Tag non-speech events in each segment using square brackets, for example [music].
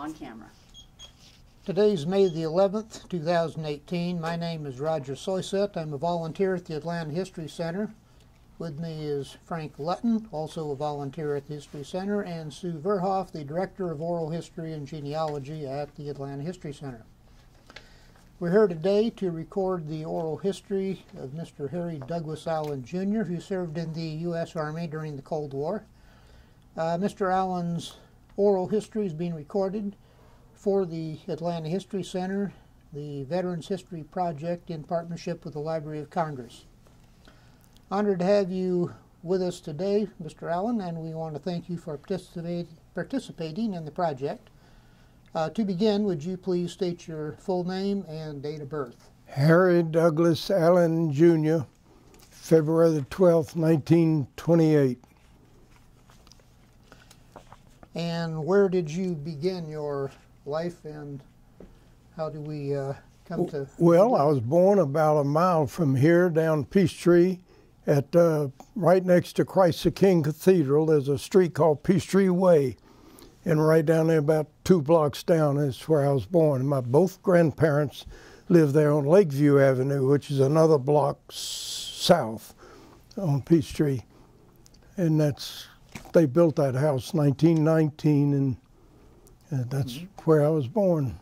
on camera. Today's May the 11th, 2018. My name is Roger Soyset. I'm a volunteer at the Atlanta History Center. With me is Frank Lutton, also a volunteer at the History Center, and Sue VerHoef, the Director of Oral History and Genealogy at the Atlanta History Center. We're here today to record the oral history of Mr. Harry Douglas Allen Jr., who served in the U.S. Army during the Cold War. Uh, Mr. Allen's oral history is being recorded for the Atlanta History Center, the Veterans History Project, in partnership with the Library of Congress. Honored to have you with us today, Mr. Allen, and we want to thank you for participate, participating in the project. Uh, to begin, would you please state your full name and date of birth? Harry Douglas Allen Jr., February the 12th, 1928. And where did you begin your life and how do we uh, come to? Well, I was born about a mile from here down Peachtree at uh, right next to Christ the King Cathedral. There's a street called Peachtree Way. And right down there, about two blocks down, is where I was born. My both grandparents lived there on Lakeview Avenue, which is another block south on Peachtree. And that's they built that house 1919, and, and that's mm -hmm. where I was born.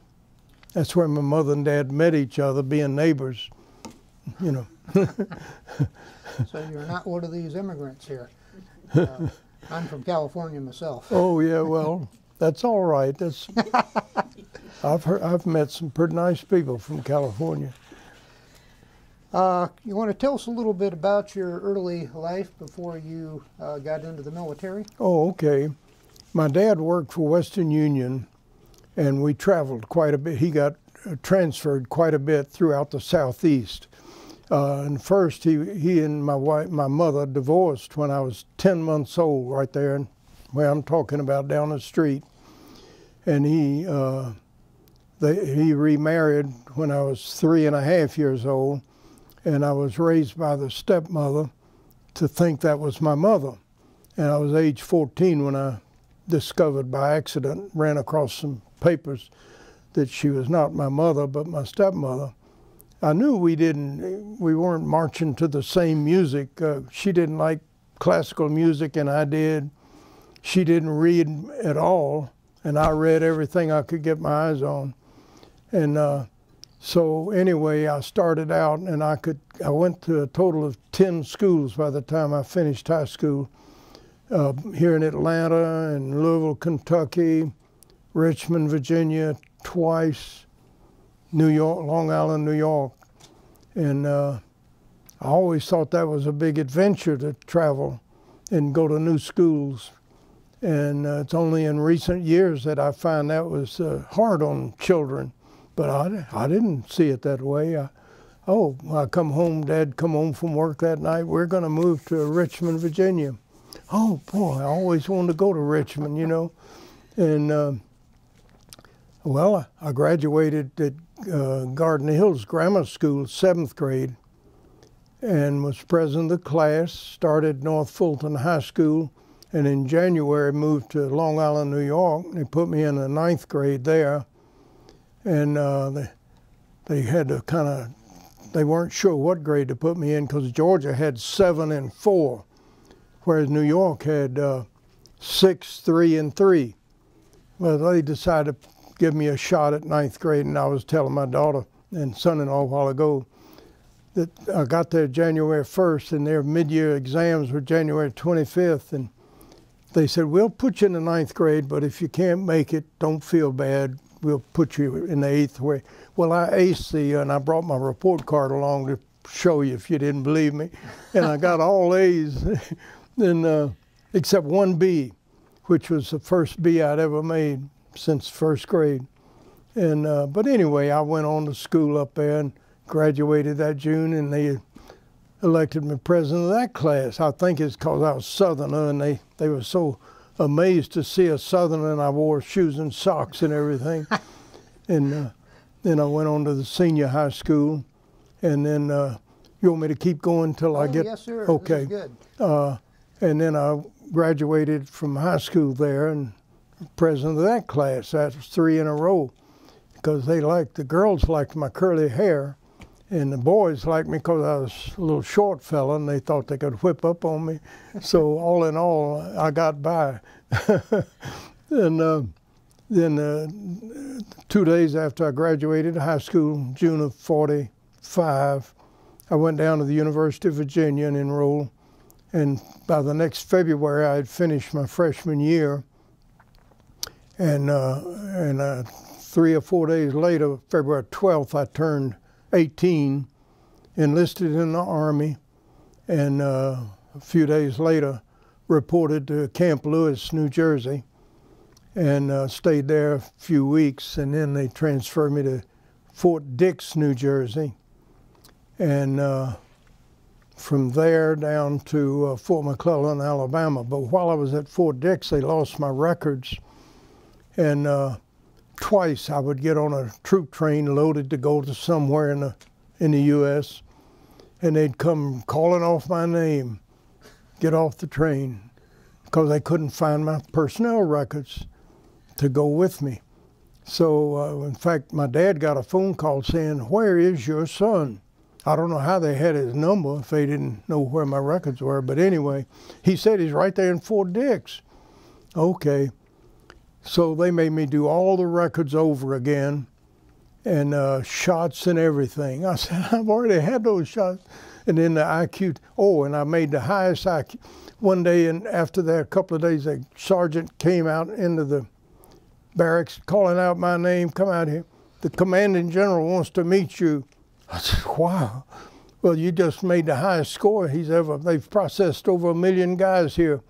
That's where my mother and dad met each other, being neighbors. You know. [laughs] so you're not one of these immigrants here. [laughs] Uh, I'm from California myself. Oh yeah, well, that's all right. That's [laughs] I've heard, I've met some pretty nice people from California. Uh, you want to tell us a little bit about your early life before you uh, got into the military? Oh, okay. My dad worked for Western Union, and we traveled quite a bit. He got uh, transferred quite a bit throughout the southeast. Uh, and first, he, he and my wife, my mother, divorced when I was 10 months old, right there, where I'm talking about down the street. And he, uh, they, he remarried when I was three and a half years old, and I was raised by the stepmother to think that was my mother. And I was age 14 when I discovered by accident, ran across some papers that she was not my mother, but my stepmother. I knew we didn't, we weren't marching to the same music. Uh, she didn't like classical music, and I did. She didn't read at all, and I read everything I could get my eyes on. And uh, so anyway, I started out, and I could. I went to a total of ten schools by the time I finished high school. Uh, here in Atlanta and Louisville, Kentucky, Richmond, Virginia, twice, New York, Long Island, New York. And uh, I always thought that was a big adventure to travel and go to new schools. And uh, it's only in recent years that I find that was uh, hard on children. But I, I didn't see it that way. I, oh, I come home, Dad come home from work that night. We're going to move to Richmond, Virginia. Oh, boy, I always wanted to go to Richmond, you know. And, uh, well, I graduated at uh, Garden Hills Grammar School, seventh grade, and was president of the class, started North Fulton High School, and in January moved to Long Island, New York. They put me in the ninth grade there, and uh, they, they had to kind of, they weren't sure what grade to put me in because Georgia had seven and four, whereas New York had uh, six, three, and three. Well, they decided to give me a shot at ninth grade, and I was telling my daughter and son-in-law a while ago that I got there January 1st, and their mid-year exams were January 25th, and they said, we'll put you in the ninth grade, but if you can't make it, don't feel bad. We'll put you in the eighth grade. Well, I aced the, and I brought my report card along to show you if you didn't believe me. And I got all A's, [laughs] and, uh, except one B, which was the first B I'd ever made since first grade. And uh, but anyway, I went on to school up there and graduated that June, and they elected me president of that class. I think it's because I was Southerner, and they they were so amazed to see a Southerner, and I wore shoes and socks and everything. [laughs] and uh, then I went on to the senior high school, and then uh, you want me to keep going until oh, I get yes, sir. okay. good. Uh, and then I graduated from high school there and president of that class. That was three in a row because they liked the girls liked my curly hair, and the boys liked me because I was a little short fella, and they thought they could whip up on me. so [laughs] all in all, I got by. [laughs] and uh, then uh, two days after I graduated high school, June of '45, I went down to the University of Virginia and enrolled. And by the next February, I had finished my freshman year. And uh, and uh, three or four days later, February 12th, I turned 18, enlisted in the Army, and uh, a few days later, reported to Camp Lewis, New Jersey, and uh, stayed there a few weeks. And then they transferred me to Fort Dix, New Jersey. And uh, from there down to uh, Fort McClellan, Alabama. But while I was at Fort Dix, they lost my records. And uh, twice I would get on a troop train loaded to go to somewhere in the in the U.S. and they'd come calling off my name, get off the train, because they couldn't find my personnel records to go with me. So uh, in fact, my dad got a phone call saying, "Where is your son?" I don't know how they had his number if they didn't know where my records were, but anyway, he said he's right there in Fort Dix. Okay. So they made me do all the records over again and uh, shots and everything. I [laughs] said, I've already had those shots. And then the IQ, oh, and I made the highest IQ. One day, and after that, a couple of days, a sergeant came out into the barracks calling out my name, come out here. The commanding general wants to meet you. I said, wow. Well, you just made the highest score he's ever, they've processed over a million guys here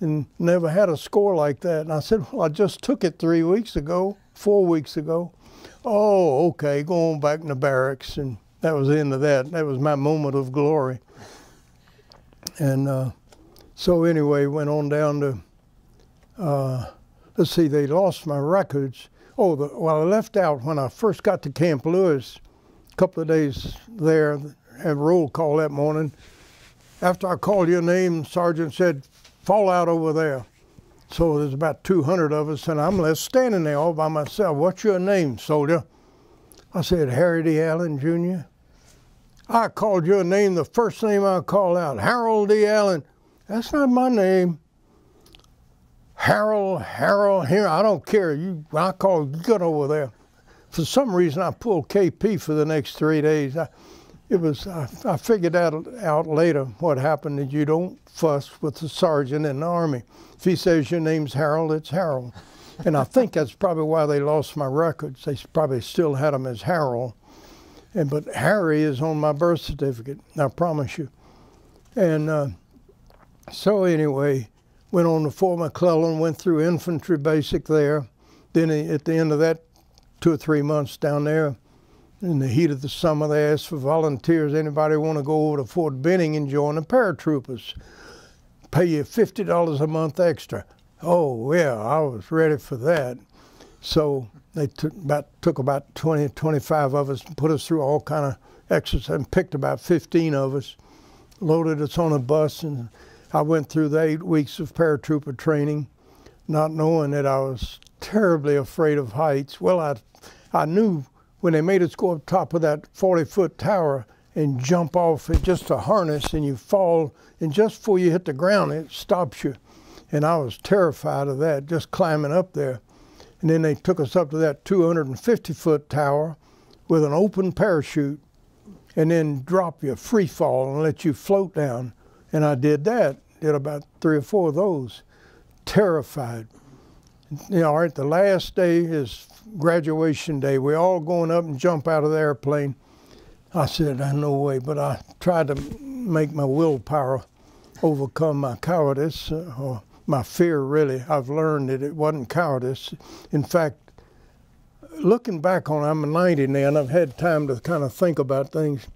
and never had a score like that. And I said, Well, I just took it three weeks ago, four weeks ago. Oh, okay, going back in the barracks. And that was the end of that. That was my moment of glory. And uh, so, anyway, went on down to, uh, let's see, they lost my records. Oh, the, well, I left out when I first got to Camp Lewis, a couple of days there, had roll call that morning. After I called your name, Sergeant said, fall out over there. So there's about 200 of us, and I'm left standing there all by myself. What's your name, soldier? I said, Harry D. Allen, Jr. I called your name the first name I called out, Harold D. Allen. That's not my name. Harold, Harold, here, I don't care. You, I call, get over there. For some reason, I pulled KP for the next three days. I, it was I, I figured out out later what happened is you don't fuss with the sergeant in the army. If he says your name's Harold, it's Harold. And I think that's probably why they lost my records. They probably still had them as Harold. And but Harry is on my birth certificate. I promise you. And uh, so anyway, went on to Fort McClellan, went through infantry basic there. Then at the end of that, two or three months down there, in the heat of the summer, they asked for volunteers. Anybody want to go over to Fort Benning and join the paratroopers? Pay you fifty dollars a month extra. Oh yeah, I was ready for that. So they took about took about 20, 25 of us, and put us through all kind of exercise, and picked about 15 of us, loaded us on a bus, and I went through the eight weeks of paratrooper training, not knowing that I was terribly afraid of heights. Well, I I knew when they made us go up top of that 40 foot tower and jump off it just a harness and you fall and just before you hit the ground it stops you. And i was terrified of that just climbing up there. And then they took us up to that 250 foot tower with an open parachute and then drop you free fall and let you float down. And i did that did about three or four of those. Terrified. You know, all right, the last day is graduation day. We're all going up and jump out of the airplane. I said, I no way, but I tried to make my willpower overcome my cowardice, uh, or my fear, really. I've learned that it wasn't cowardice. In fact, looking back on it, I'm 90 now, and I've had time to kind of think about things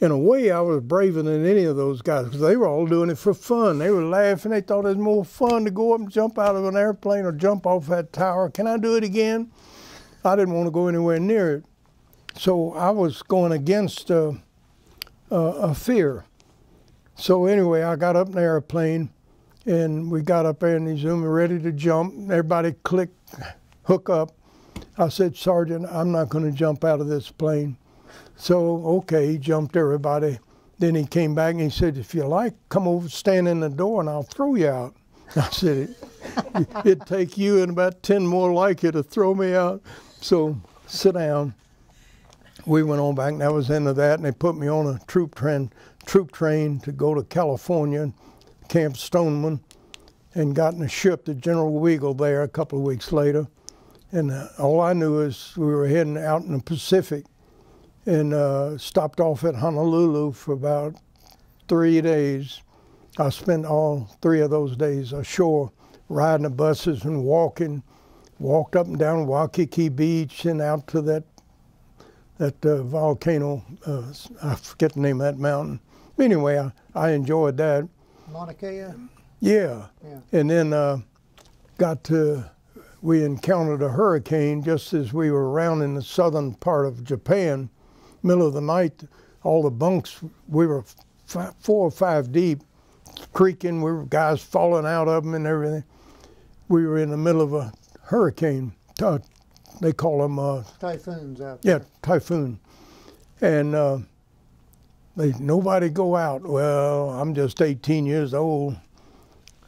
in a way, I was braver than any of those guys because they were all doing it for fun. They were laughing. They thought it was more fun to go up and jump out of an airplane or jump off that tower. Can I do it again? I didn't want to go anywhere near it. So I was going against uh, uh, a fear. So anyway, I got up in the airplane And we got up there and he's zooming, ready to jump. Everybody click, hook up. I said, Sergeant, I'm not going to jump out of this plane. So, okay, he jumped everybody. Then he came back and he said, If you like, come over, stand in the door, and I'll throw you out. [laughs] I said, It'd take you and about 10 more like you to throw me out. So, sit down. We went on back, and that was the end of that. And they put me on a troop train, troop train to go to California, Camp Stoneman, and got in a ship, to General Weigel, there a couple of weeks later. And uh, all I knew is we were heading out in the Pacific and uh, stopped off at Honolulu for about three days. I spent all three of those days ashore riding the buses and walking, walked up and down Waikiki Beach and out to that that uh, volcano. Uh, I forget the name of that mountain. Anyway, I, I enjoyed that. Mauna Kea? Yeah. Yeah. And then uh, got to, we encountered a hurricane just as we were around in the southern part of Japan. Middle of the night, all the bunks, we were four or five deep, creaking. We were guys falling out of them and everything. We were in the middle of a hurricane. Uh, they call them uh, Typhoons out there. yeah, typhoon. And uh, they nobody go out. Well, I'm just 18 years old.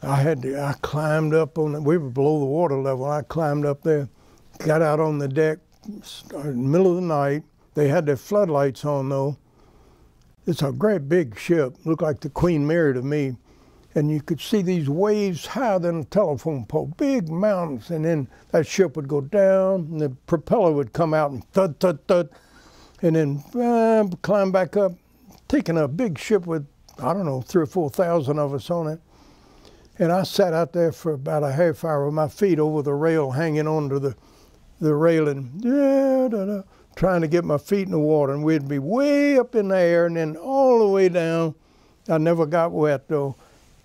I had to. I climbed up on. The, we were below the water level. I climbed up there, got out on the deck, started in the middle of the night. They had their floodlights on though. It's a great big ship. Looked like the Queen Mary to me. And you could see these waves higher than a telephone pole, big mountains. And then that ship would go down, and the propeller would come out and thud, thud, thud, and then uh, climb back up, taking a big ship with, I don't know, three or 4,000 of us on it. And I sat out there for about a half hour with my feet over the rail, hanging onto the, the railing, yeah, da, da, trying to get my feet in the water. And we'd be way up in the air and then all the way down. I never got wet though.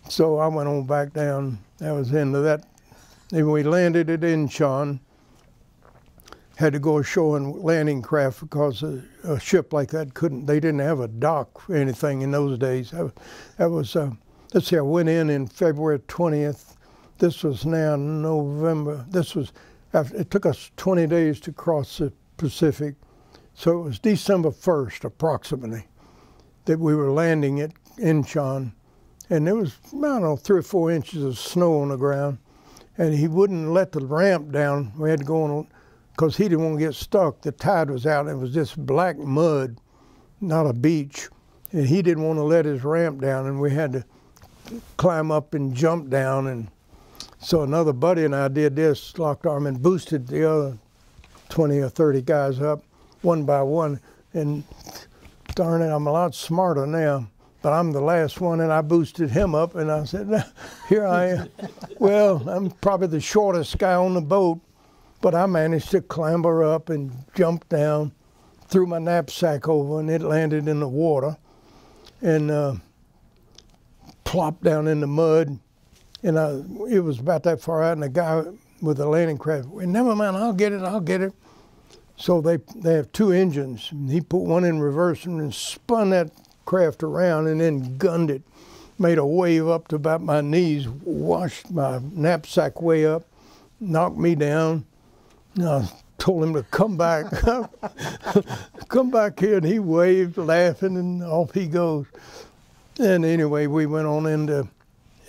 So I went on back down. That was the end of that. Then we landed at Incheon. Had to go ashore in landing craft because a, a ship like that couldn't. They didn't have a dock or anything in those days. That, that was. Uh, let's see. I went in in February 20th. This was now November. This was. After, it took us 20 days to cross the Pacific, so it was December 1st, approximately, that we were landing at Incheon and there was I don't know three or four inches of snow on the ground, and he wouldn't let the ramp down. We had to go on because he didn't want to get stuck. The tide was out, and it was just black mud, not a beach, and he didn't want to let his ramp down, and we had to climb up and jump down, and so another buddy and I did this, locked arm, and boosted the other 20 or 30 guys up one by one, and darn it, I'm a lot smarter now but I'm the last one, and I boosted him up, and I said, "Here I am." [laughs] well, I'm probably the shortest guy on the boat, but I managed to clamber up and jump down, threw my knapsack over, and it landed in the water, and uh, plopped down in the mud, and I, it was about that far out, and the guy with the landing craft, well, never mind, I'll get it, I'll get it. So they they have two engines. And he put one in reverse and then spun that craft around and then gunned it. Made a wave up to about my knees, washed my knapsack way up, knocked me down. I told him to come back, [laughs] come back here, and he waved, laughing, and off he goes. And anyway, we went on into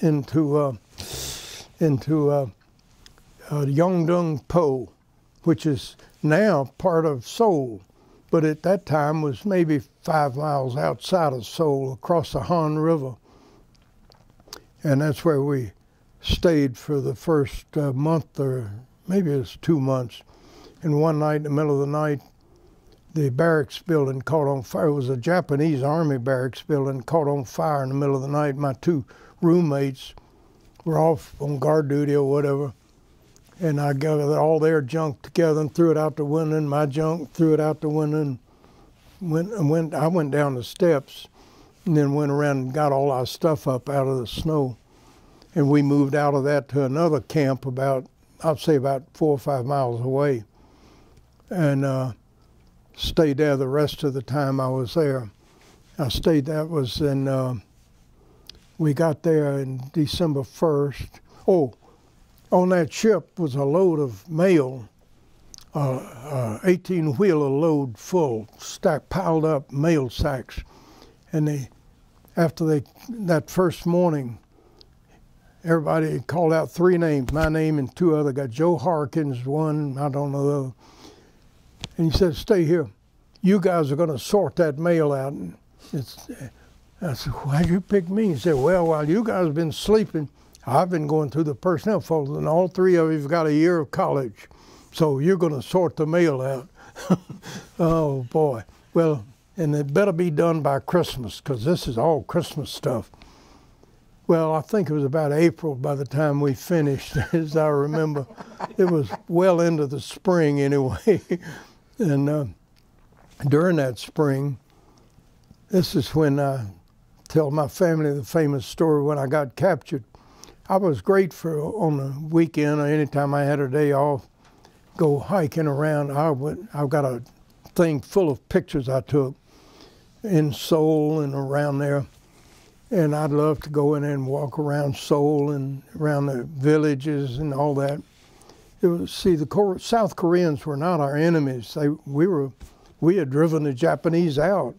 into uh, into uh, uh, Yongdung Po, which is now part of Seoul but at that time was maybe five miles outside of Seoul across the Han River. And that's where we stayed for the first uh, month or maybe it was two months. And one night in the middle of the night, the barracks building caught on fire. It was a Japanese army barracks building caught on fire in the middle of the night. My two roommates were off on guard duty or whatever and I gathered all their junk together and threw it out the window, and my junk threw it out the window, and went, and went, I went down the steps, and then went around and got all our stuff up out of the snow, and we moved out of that to another camp about, I'd say about four or five miles away, and uh, stayed there the rest of the time I was there. I stayed. That was in uh, we got there in December 1st. Oh, on that ship was a load of mail, uh, 18 wheeler load full, stacked, piled up mail sacks. And they, after they, that first morning, everybody called out three names, my name and two other guys. Joe Harkins, one, I don't know. And he said, stay here. You guys are going to sort that mail out. And I said, why'd you pick me? He said, well, while you guys have been sleeping, I've been going through the personnel folder, and all three of you've got a year of college. So you're going to sort the mail out. [laughs] oh, boy. Well, and it better be done by Christmas because this is all Christmas stuff. Well, I think it was about April by the time we finished, [laughs] as I remember. it was well into the spring anyway. [laughs] and uh, during that spring, this is when I tell my family the famous story when I got captured. I was great for on the weekend or anytime I had a day off, go hiking around. I went, I've got a thing full of pictures I took in Seoul and around there. And I'd love to go in and walk around Seoul and around the villages and all that. It was, see, the South Koreans were not our enemies. They, we were, we had driven the Japanese out,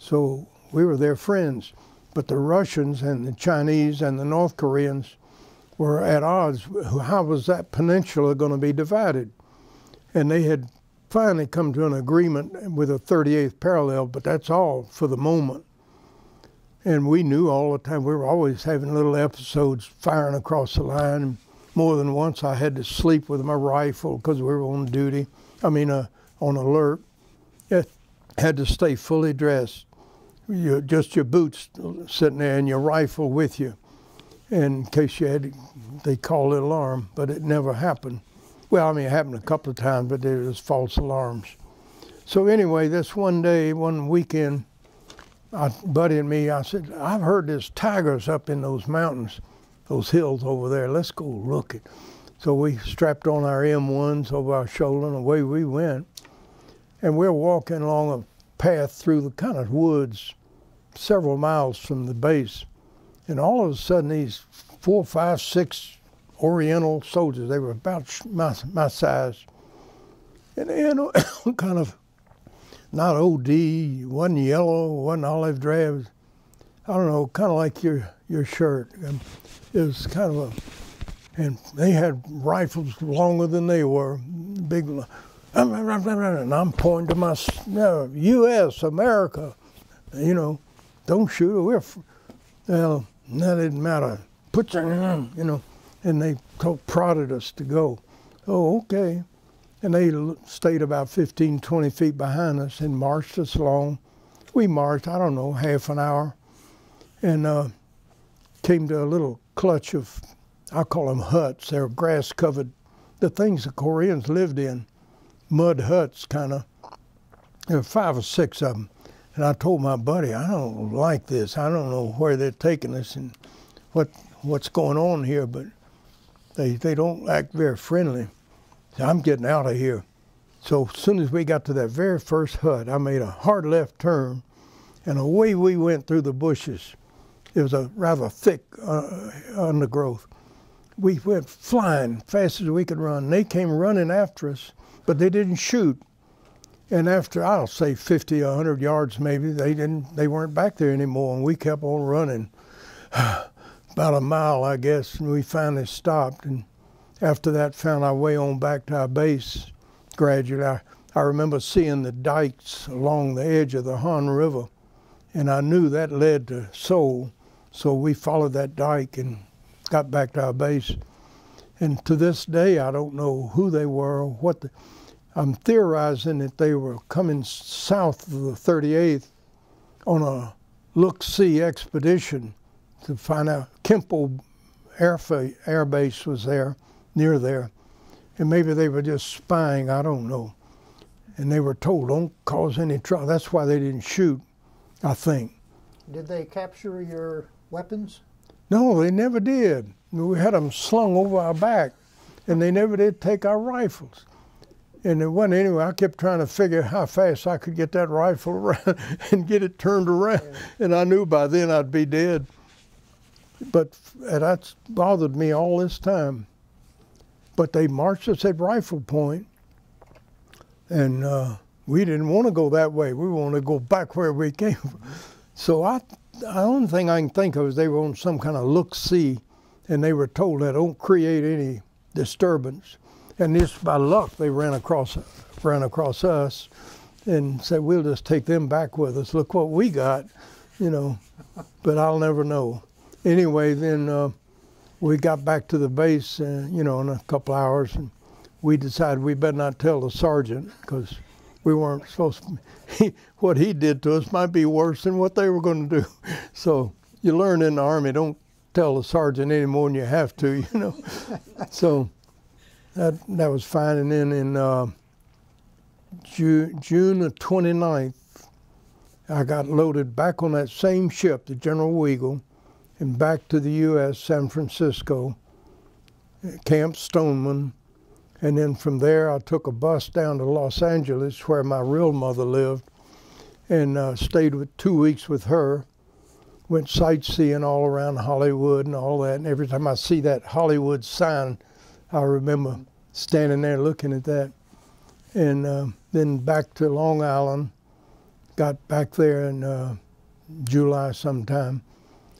so we were their friends. But the Russians and the Chinese and the North Koreans were at odds. How was that peninsula going to be divided? And they had finally come to an agreement with a 38th parallel, but that's all for the moment. And we knew all the time, we were always having little episodes firing across the line. More than once, I had to sleep with my rifle because we were on duty, I mean, uh, on alert. It had to stay fully dressed. You, just your boots sitting there and your rifle with you in case you had, they called it alarm, but it never happened. Well, I mean, it happened a couple of times, but there was false alarms. So anyway, this one day, one weekend, I, Buddy and me, I said, I've heard there's tigers up in those mountains, those hills over there. Let's go look it. So we strapped on our M1s over our shoulder and away we went. And we're walking along a path through the kind of woods several miles from the base. And all of a sudden, these four, five, six Oriental soldiers, they were about my, my size, and you know, [coughs] kind of not OD, wasn't yellow, wasn't olive drab. I don't know, kind of like your your shirt. And it was kind of a, and they had rifles longer than they were, big. And I'm pointing to my U.S. America, you know, don't shoot. We're well, that didn't matter. Put your, hand, you know, and they told, prodded us to go. Oh, okay. And they stayed about 15, 20 feet behind us and marched us along. We marched, I don't know, half an hour, and uh, came to a little clutch of, I call them huts. They're grass covered, the things the Koreans lived in, mud huts kind of. There were five or six of them. And I told my buddy, I don't like this. I don't know where they're taking us and what what's going on here, but they, they don't act very friendly. So I'm getting out of here. So as soon as we got to that very first hut, I made a hard left turn, and away we went through the bushes. It was a rather thick uh, undergrowth. We went flying fast as we could run. They came running after us, but they didn't shoot. And after I'll say 50, 100 yards maybe, they didn't, they weren't back there anymore, and we kept on running. [sighs] About a mile, I guess, and we finally stopped. And after that, found our way on back to our base gradually. I, I remember seeing the dikes along the edge of the Han River, and I knew that led to Seoul. So we followed that dike and got back to our base. And to this day, I don't know who they were or what the, I'm theorizing that they were coming south of the 38th on a look-see expedition to find out. Kimpo Air, Air Base was there, near there, and maybe they were just spying. I don't know. And they were told, "Don't cause any trouble." That's why they didn't shoot. I think. Did they capture your weapons? No, they never did. We had them slung over our back, and they never did take our rifles. And it wasn't anyway. I kept trying to figure how fast I could get that rifle [laughs] around and get it turned around. Yeah. And I knew by then I'd be dead. but that's bothered me all this time. But they marched us at rifle point, and uh, we didn't want to go that way. We wanted to go back where we came from. So I, the only thing I can think of is they were on some kind of look see, and they were told that don't create any disturbance. And just by luck, they ran across ran across us, and said we'll just take them back with us. Look what we got, you know. But I'll never know. Anyway, then uh, we got back to the base, uh, you know, in a couple hours, and we decided we better not tell the sergeant because we weren't supposed to. [laughs] What he did to us might be worse than what they were going to do. [laughs] So you learn in the army, don't tell the sergeant any more than you have to, [laughs] you know. so that that was fine. And then in uh, June, June the 29th, I got loaded back on that same ship, the General Weigel, and back to the U.S., San Francisco, Camp Stoneman. And then from there, I took a bus down to Los Angeles, where my real mother lived, and uh, stayed with two weeks with her. Went sightseeing all around Hollywood and all that. And every time I see that Hollywood sign, I remember standing there looking at that. And uh, then back to Long Island, got back there in uh, July sometime,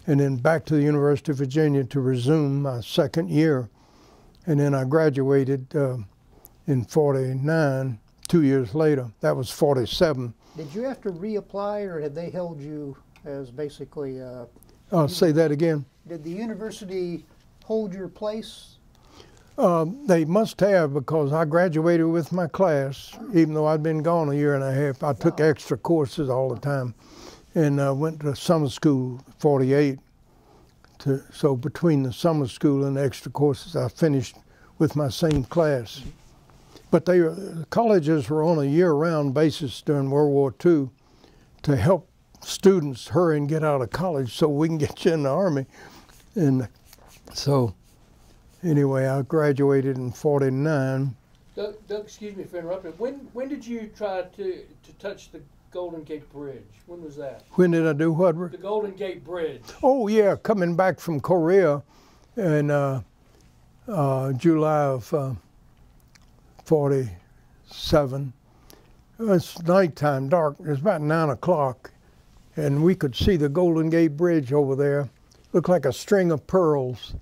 and then back to the University of Virginia to resume my second year. And then I graduated uh, in 49, two years later. That was 47. Did you have to reapply, or had they held you as basically? Uh, I'll say that again. did the university hold your place? Um, they must have because I graduated with my class, even though I'd been gone a year and a half. I took extra courses all the time, and uh, went to summer school '48. To, so between the summer school and the extra courses, I finished with my same class. But they uh, colleges were on a year-round basis during World War II to help students hurry and get out of college so we can get you in the army, and so anyway, I graduated in '49. Doug, Doug, excuse me for interrupting. When when did you try to to touch the Golden Gate Bridge? When was that? When did I do what? The Golden Gate Bridge. Oh yeah, coming back from Korea in uh, uh, July of uh, '47. It's nighttime, dark. It's about nine o'clock, and we could see the Golden Gate Bridge over there. Looked like a string of pearls,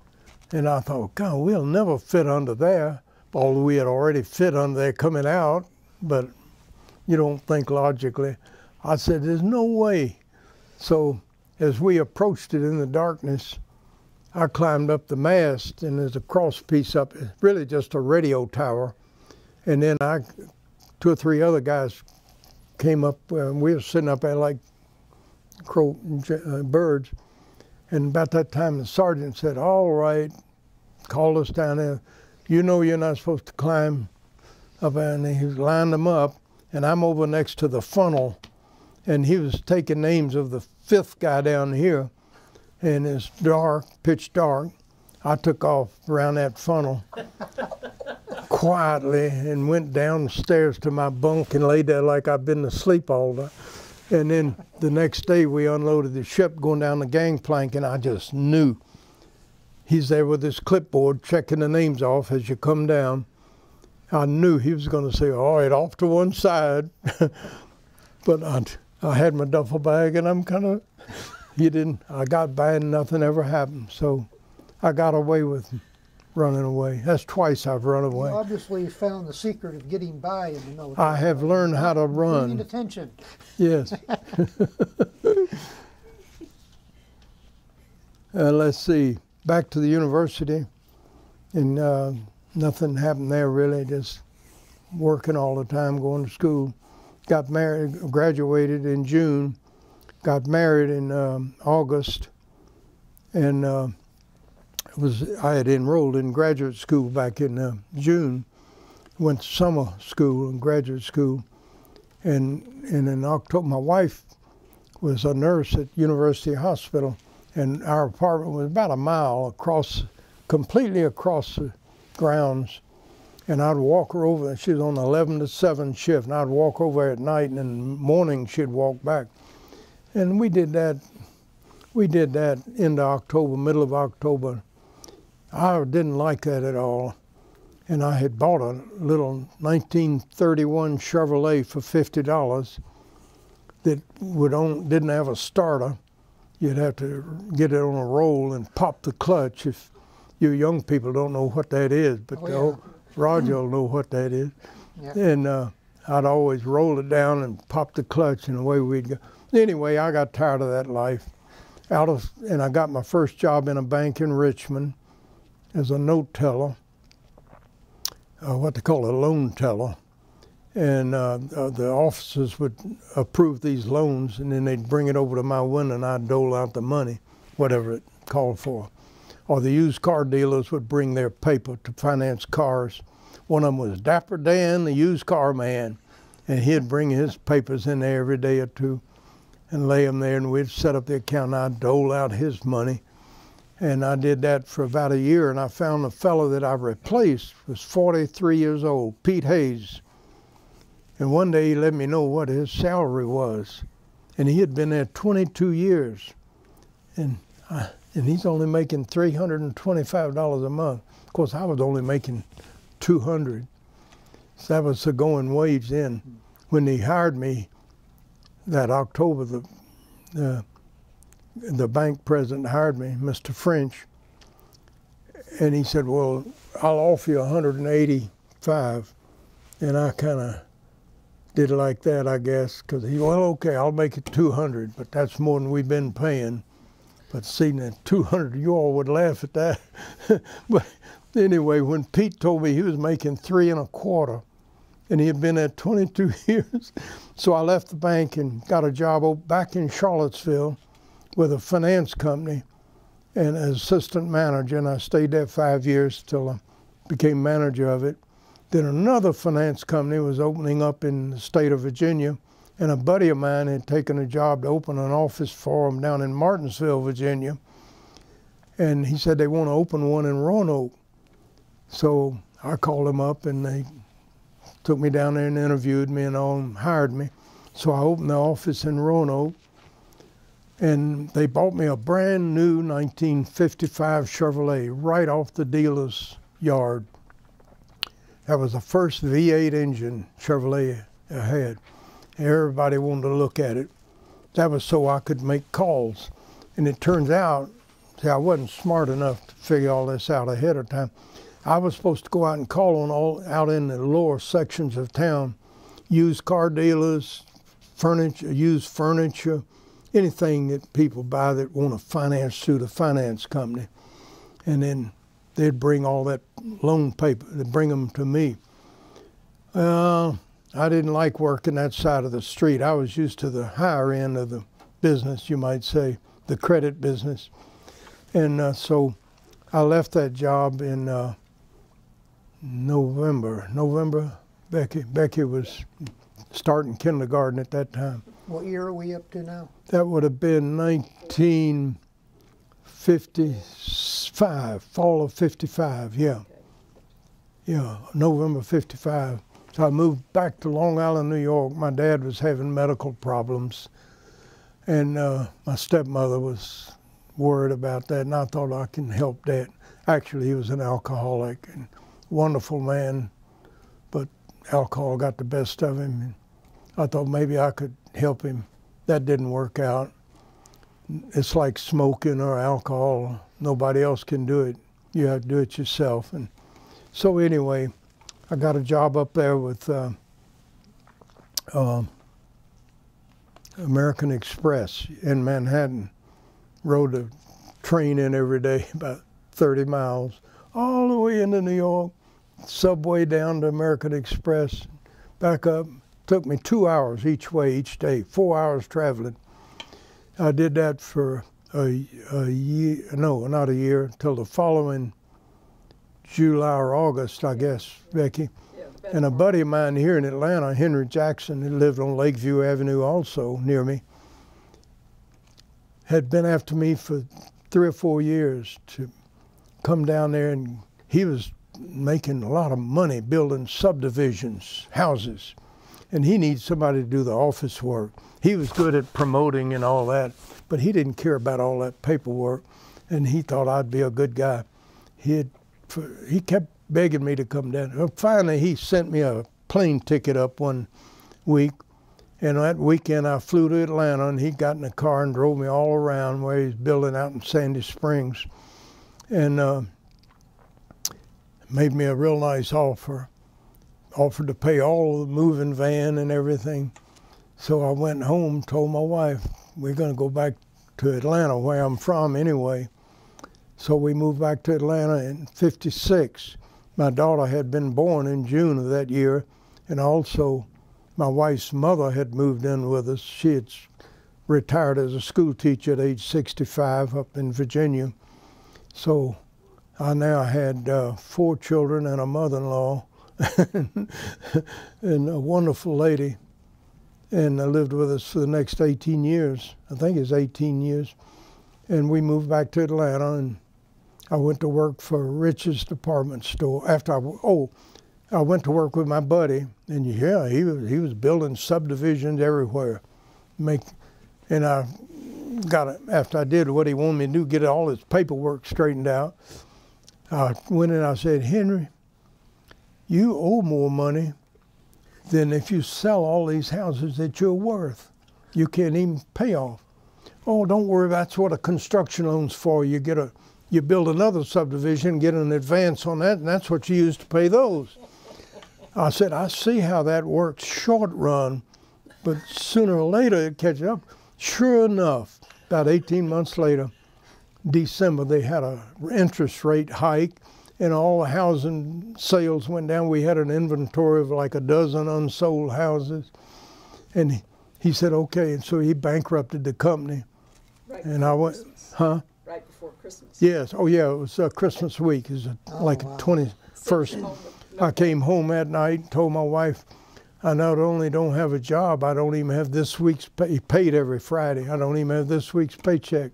and I thought, God, we'll never fit under there. Although we had already fit under there coming out, but you don't think logically. I said, "There's no way." So as we approached it in the darkness, I climbed up the mast, and there's a cross piece up. It's really just a radio tower. And then I, two or three other guys came up. Uh, we were sitting up there like crow uh, birds. And about that time, the sergeant said, "All right," called us down there. You know you're not supposed to climb up there, and he lined them up. And I'm over next to the funnel, and he was taking names of the fifth guy down here, and it's dark, pitch dark. I took off around that funnel [laughs] quietly and went downstairs to my bunk and laid there like I'd been asleep all day. And then the next day we unloaded the ship going down the gangplank, and I just knew he's there with his clipboard checking the names off as you come down. I knew he was going to say, "All right, off to one side," [laughs] but I, I had my duffel bag, and I'm kind of, [laughs] you didn't. I got by, and nothing ever happened. So, I got away with running away. That's twice I've run You away. obviously found the secret of getting by in the military. I have learned how to run. Paying attention. Yes. [laughs] uh, let's see. Back to the university, and uh, nothing happened there really. Just working all the time, going to school. Got married, graduated in June. Got married in um, August, and uh, was I had enrolled in graduate school back in uh, June. Went to summer school and graduate school and and in October, my wife was a nurse at University Hospital, and our apartment was about a mile across, completely across the grounds. And I'd walk her over. She was on the 11 to 7 shift, and I'd walk over at night, and in the morning she'd walk back. And we did that we did that into October, middle of October. I didn't like that at all. And I had bought a little 1931 Chevrolet for $50 that would own, didn't have a starter. You'd have to get it on a roll and pop the clutch. If you young people don't know what that is, but Oh, yeah. old Roger will know what that is. Yeah. And uh, I'd always roll it down and pop the clutch, and away we'd go. Anyway, I got tired of that life. Out of, and I got my first job in a bank in Richmond as a note teller, uh, what they call a loan teller. And uh, the officers would approve these loans, and then they'd bring it over to my window, and I'd dole out the money, whatever it called for. Or the used car dealers would bring their paper to finance cars. One of them was Dapper Dan, the used car man, and he'd bring his papers in there every day or two and lay them there, and we'd set up the account, and I'd dole out his money. And I did that for about a year, and I found the fellow that I replaced was 43 years old, Pete Hayes. And one day he let me know what his salary was. And he had been there 22 years. And, I, and he's only making $325 a month. Of course, I was only making 200 So that was the going wage then. When he hired me that October, the, the, the bank president hired me, Mr. French. And he said, well, I'll offer you 185. And I kind of did like that, I guess, because he, well, okay, I'll make it 200, but that's more than we've been paying. But seeing that 200, you all would laugh at that. [laughs] but anyway, when Pete told me he was making three and a quarter, and he had been there 22 [laughs] years, so I left the bank and got a job back in Charlottesville with a finance company and as assistant manager, and I stayed there five years till I became manager of it. Then another finance company was opening up in the state of Virginia, and a buddy of mine had taken a job to open an office for him down in Martinsville, Virginia. And he said they want to open one in Roanoke. So I called him up, and they took me down there and interviewed me and all, and hired me. So I opened the office in Roanoke, and they bought me a brand new 1955 Chevrolet right off the dealer's yard. That was the first V8 engine Chevrolet I had. Everybody wanted to look at it. That was so I could make calls. And it turns out, see, I wasn't smart enough to figure all this out ahead of time. I was supposed to go out and call on all out in the lower sections of town, used car dealers, furniture, used furniture, anything that people buy that want to finance through the finance company. And then they'd bring all that loan paper, they'd bring them to me. Well, I didn't like working that side of the street. I was used to the higher end of the business, you might say, the credit business. And uh, so I left that job in uh, November. November, Becky. Becky was starting kindergarten at that time. What year are we up to now? That would have been 1955, fall of 55, yeah. Yeah, November 55. So I moved back to Long Island, New York. My dad was having medical problems, and uh, my stepmother was worried about that, and I thought I can help dad. Actually, he was an alcoholic and wonderful man, but alcohol got the best of him. And I thought maybe I could help him. That didn't work out. It's like smoking or alcohol. Nobody else can do it. You have to do it yourself. And so anyway, I got a job up there with uh, uh, American Express in Manhattan. Rode a train in every day, [laughs] about 30 miles, all the way into New York. Subway down to American Express, back up. Took me two hours each way each day, four hours traveling. I did that for a, a year, no, not a year, until the following July or August, I guess, Becky. And a buddy of mine here in Atlanta, Henry Jackson, who lived on Lakeview Avenue also near me, had been after me for three or four years to come down there and he was making a lot of money building subdivisions, houses. And he needs somebody to do the office work. He was good at promoting and all that, but he didn't care about all that paperwork, and he thought I'd be a good guy. He had, he kept begging me to come down. Finally, he sent me a plane ticket up one week, and that weekend I flew to Atlanta, and he got in a car and drove me all around where he's building out in Sandy Springs, and uh, made me a real nice offer offered to pay all of the moving van and everything. So I went home, told my wife, we're going to go back to Atlanta, where I'm from anyway. So we moved back to Atlanta in 56. My daughter had been born in June of that year, and also my wife's mother had moved in with us. She had retired as a school teacher at age 65 up in Virginia. So I now had uh, four children and a mother in law [laughs] and a wonderful lady. And I lived with us for the next 18 years. I think it's 18 years. And we moved back to Atlanta, and I went to work for Rich's department store. After I, oh, I went to work with my buddy, and yeah, he was he was building subdivisions everywhere. Make, and I got it after I did what he wanted me to do, get all his paperwork straightened out. I went in. I said, Henry, you owe more money than if you sell all these houses that you're worth. You can't even pay off. Oh, don't worry, that's what a construction loan's for. You get a you build another subdivision, get an advance on that, and that's what you use to pay those. I said, I see how that works short run, but sooner or later it catches up. Sure enough, about 18 months later, December, they had a interest rate hike and all the housing sales went down. We had an inventory of like a dozen unsold houses. And he, he said, okay. And so he bankrupted the company. Right and I went, Christmas. huh? Right before Christmas. Yes. Oh, yeah. It was uh, Christmas week. It was a, Oh, like wow. a 21st. I came home that night and told my wife, I not only don't have a job, I don't even have this week's pay, paid every Friday. I don't even have this week's paycheck.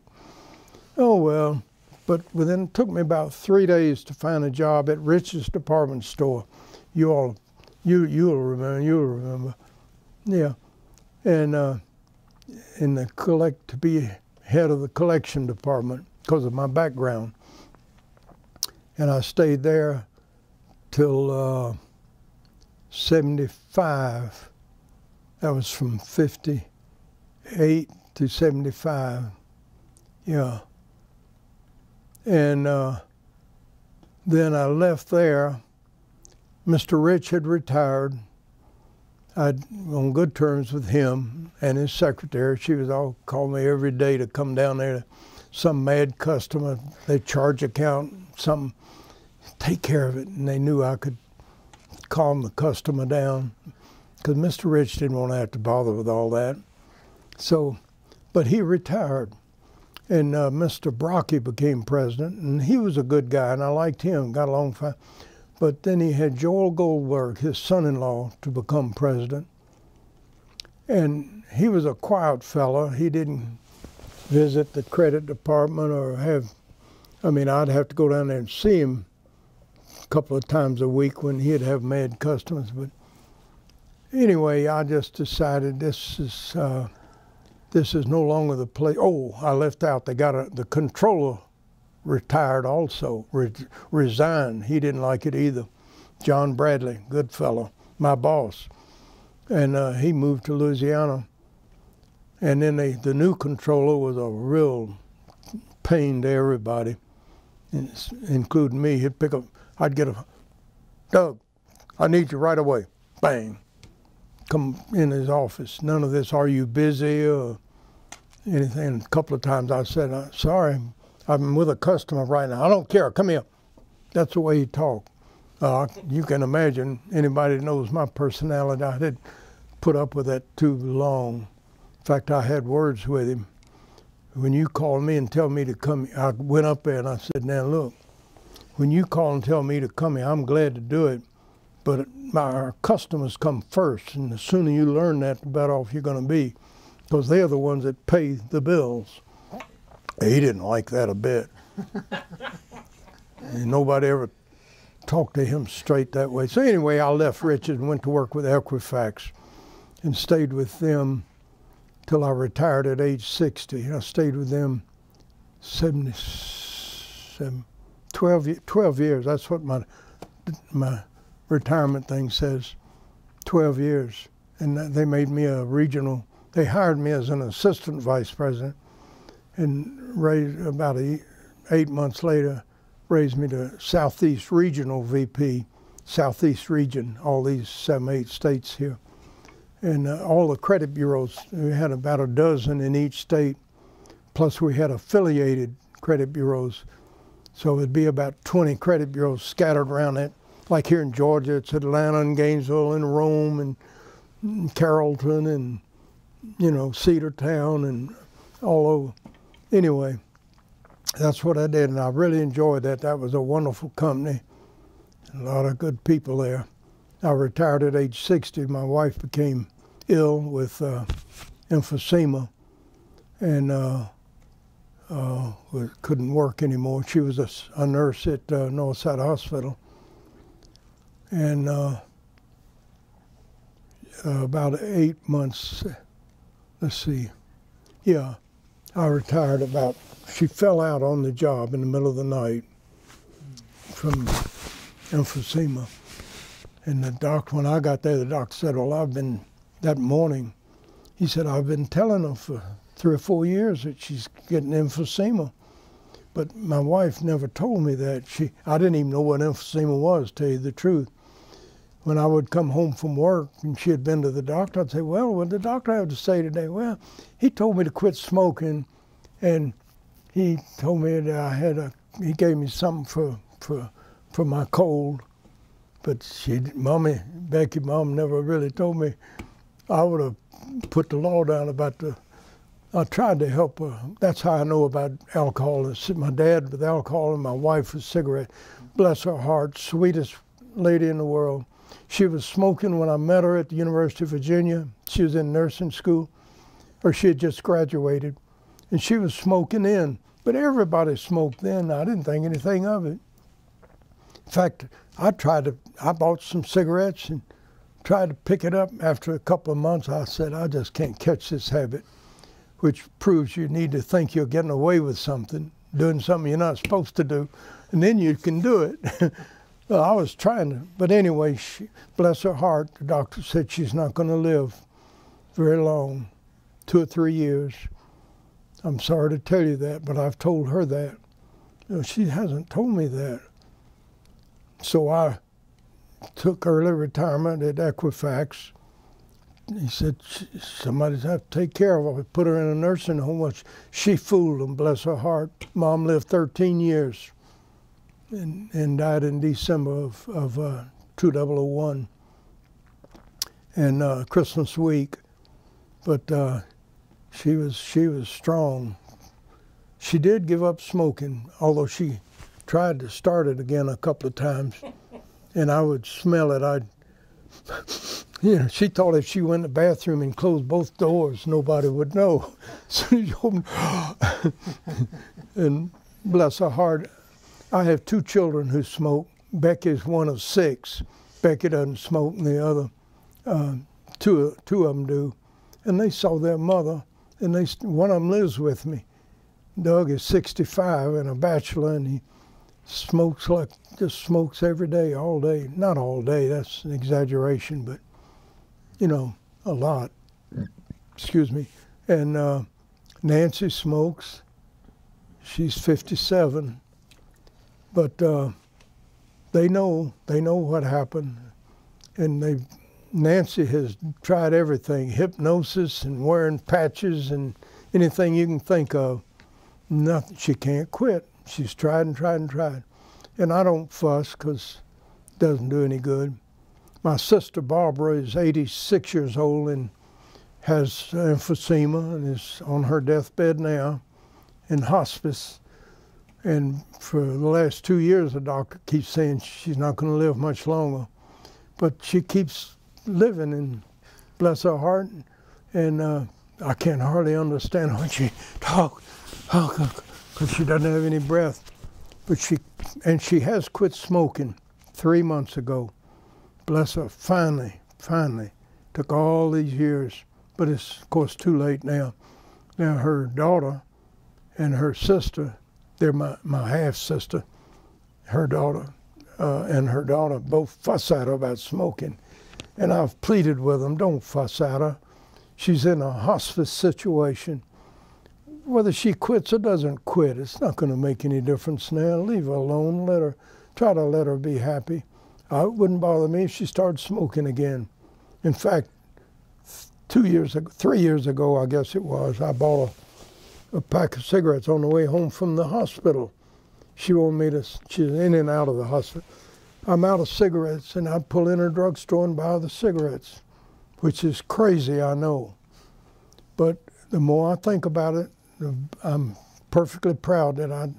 Oh, well. But within, it took me about three days to find a job at Rich's department store. You all, you, you'll remember, you'll remember. Yeah. And, uh, in the collect, to be head of the collection department because of my background. And I stayed there till uh, 75. That was from 58 to 75. Yeah. And uh, then I left there. Mr. Rich had retired. I'd on good terms with him and his secretary. She was all call me every day to come down there to some mad customer. They charge account, some take care of it. And they knew I could calm the customer down because Mr. Rich didn't want to have to bother with all that. So, but he retired. And uh, Mr. Brockey became president, and he was a good guy, and I liked him, got along fine. But then he had Joel Goldberg, his son-in-law, to become president. And he was a quiet fellow. He didn't visit the credit department or have, I mean, I'd have to go down there and see him a couple of times a week when he'd have mad customers. But anyway, I just decided this is uh, this is no longer the place. Oh, I left out. They got a, the controller retired also, re- resigned. He didn't like it either. John Bradley, good fellow, my boss. And uh, he moved to Louisiana. And then they, the new controller was a real pain to everybody, including me. He'd pick up, I'd get a, Doug, I need you right away. Bang. Come in his office. None of this, are you busy or anything. A couple of times I said, "Uh, sorry, I'm with a customer right now. I don't care. Come here. That's the way he talked. Uh, you can imagine anybody knows my personality. I had put up with that too long. In fact, I had words with him. When you call me and tell me to come, I went up there and I said, "Now look, when you call and tell me to come here, I'm glad to do it, but my, our customers come first, and the sooner you learn that, the better off you're going to be, because they're the ones that pay the bills." He didn't like that a bit. [laughs] and nobody ever talked to him straight that way. So anyway, I left Richard and went to work with Equifax. and stayed with them till I retired at age 60. I stayed with them 77, 12, 12 years. That's what my my retirement thing says. 12 years, and they made me a regional. They hired me as an assistant vice president, and raised about a, eight months later, raised me to Southeast Regional VP, Southeast Region, all these seven, eight states here. And uh, all the credit bureaus, we had about a dozen in each state, plus we had affiliated credit bureaus. So it'd be about 20 credit bureaus scattered around it. Like here in Georgia, it's Atlanta and Gainesville and Rome and, and Carrollton and, you know, Cedartown and all over. Anyway, that's what I did, and I really enjoyed that. That was a wonderful company, a lot of good people there. I retired at age 60. My wife became ill with uh, emphysema, and uh, uh, couldn't work anymore. She was a nurse at uh, Northside Hospital, and uh, about eight months. Let's see, yeah, I retired about. She fell out on the job in the middle of the night from emphysema. And the doctor, when I got there, the doctor said, Well, I've been, that morning, he said, I've been telling her for three or four years that she's getting emphysema. But my wife never told me that. She, I didn't even know what emphysema was, to tell you the truth. When I would come home from work and she had been to the doctor, I'd say, Well, what did the doctor have to say today? Well, he told me to quit smoking and he told me that I had a, he gave me something for, for, for my cold but she, mommy, Becky, mom never really told me. I would have put the law down about the. I tried to help her. That's how I know about alcohol. My dad with alcohol and my wife with cigarette. Bless her heart, sweetest lady in the world. She was smoking when I met her at the University of Virginia. She was in nursing school, or she had just graduated, and she was smoking then. But everybody smoked then. I didn't think anything of it. In fact, I tried to, I bought some cigarettes and tried to pick it up. After a couple of months, I said, I just can't catch this habit, which proves you need to think you're getting away with something, doing something you're not supposed to do, and then you can do it. [laughs] well, I was trying to, but anyway, she, bless her heart, the doctor said she's not going to live very long, two or three years. I'm sorry to tell you that, but I've told her that. You know, she hasn't told me that. So I took early retirement at Equifax. He said "Sh- somebody's have to take care of her. Put her in a nursing home. She fooled them, bless her heart. Mom lived 13 years and, and died in December of, of uh, 2001 and uh, Christmas week. But uh, she was she was strong. She did give up smoking, although she tried to start it again a couple of times, [laughs] and I would smell it. I'd, [laughs] you know, she thought if she went in the bathroom and closed both doors, nobody would know. [laughs] So she opened, and bless her heart, I have two children who smoke. Becky Becky's one of six. Becky doesn't smoke, and the other uh, two two of them do, and they saw their mother, and they one of them lives with me. Doug is 65 and a bachelor, and he smokes like just smokes every day, all day. Not all day, that's an exaggeration, but you know, a lot. Excuse me. And uh, Nancy smokes. She's 57, but uh, they know they know what happened, and they. Nancy has tried everything: hypnosis and wearing patches and anything you can think of. Nothing. She can't quit. She's tried and tried and tried. And I don't fuss because it doesn't do any good. My sister Barbara is 86 years old and has emphysema and is on her deathbed now in hospice. And for the last two years, the doctor keeps saying she's not going to live much longer. But she keeps living, and bless her heart. And uh, I can hardly understand [laughs] when she talks because she doesn't have any breath. But she, and she has quit smoking three months ago. Bless her, finally, finally. Took all these years, but it's of course too late now. Now her daughter and her sister, they're my, my half sister, her daughter, uh, and her daughter both fuss at her about smoking. And I've pleaded with them, don't fuss at her. She's in a hospice situation. Whether she quits or doesn't quit, it's not going to make any difference now. Leave her alone. Let her try to let her be happy. Uh, it wouldn't bother me if she started smoking again. In fact, two years ago, three years ago, I guess it was, I bought a, a pack of cigarettes on the way home from the hospital. She wanted me to, she's in and out of the hospital. I'm out of cigarettes, and I'd pull in her drugstore and buy the cigarettes, which is crazy, I know. But the more I think about it, I'm perfectly proud that I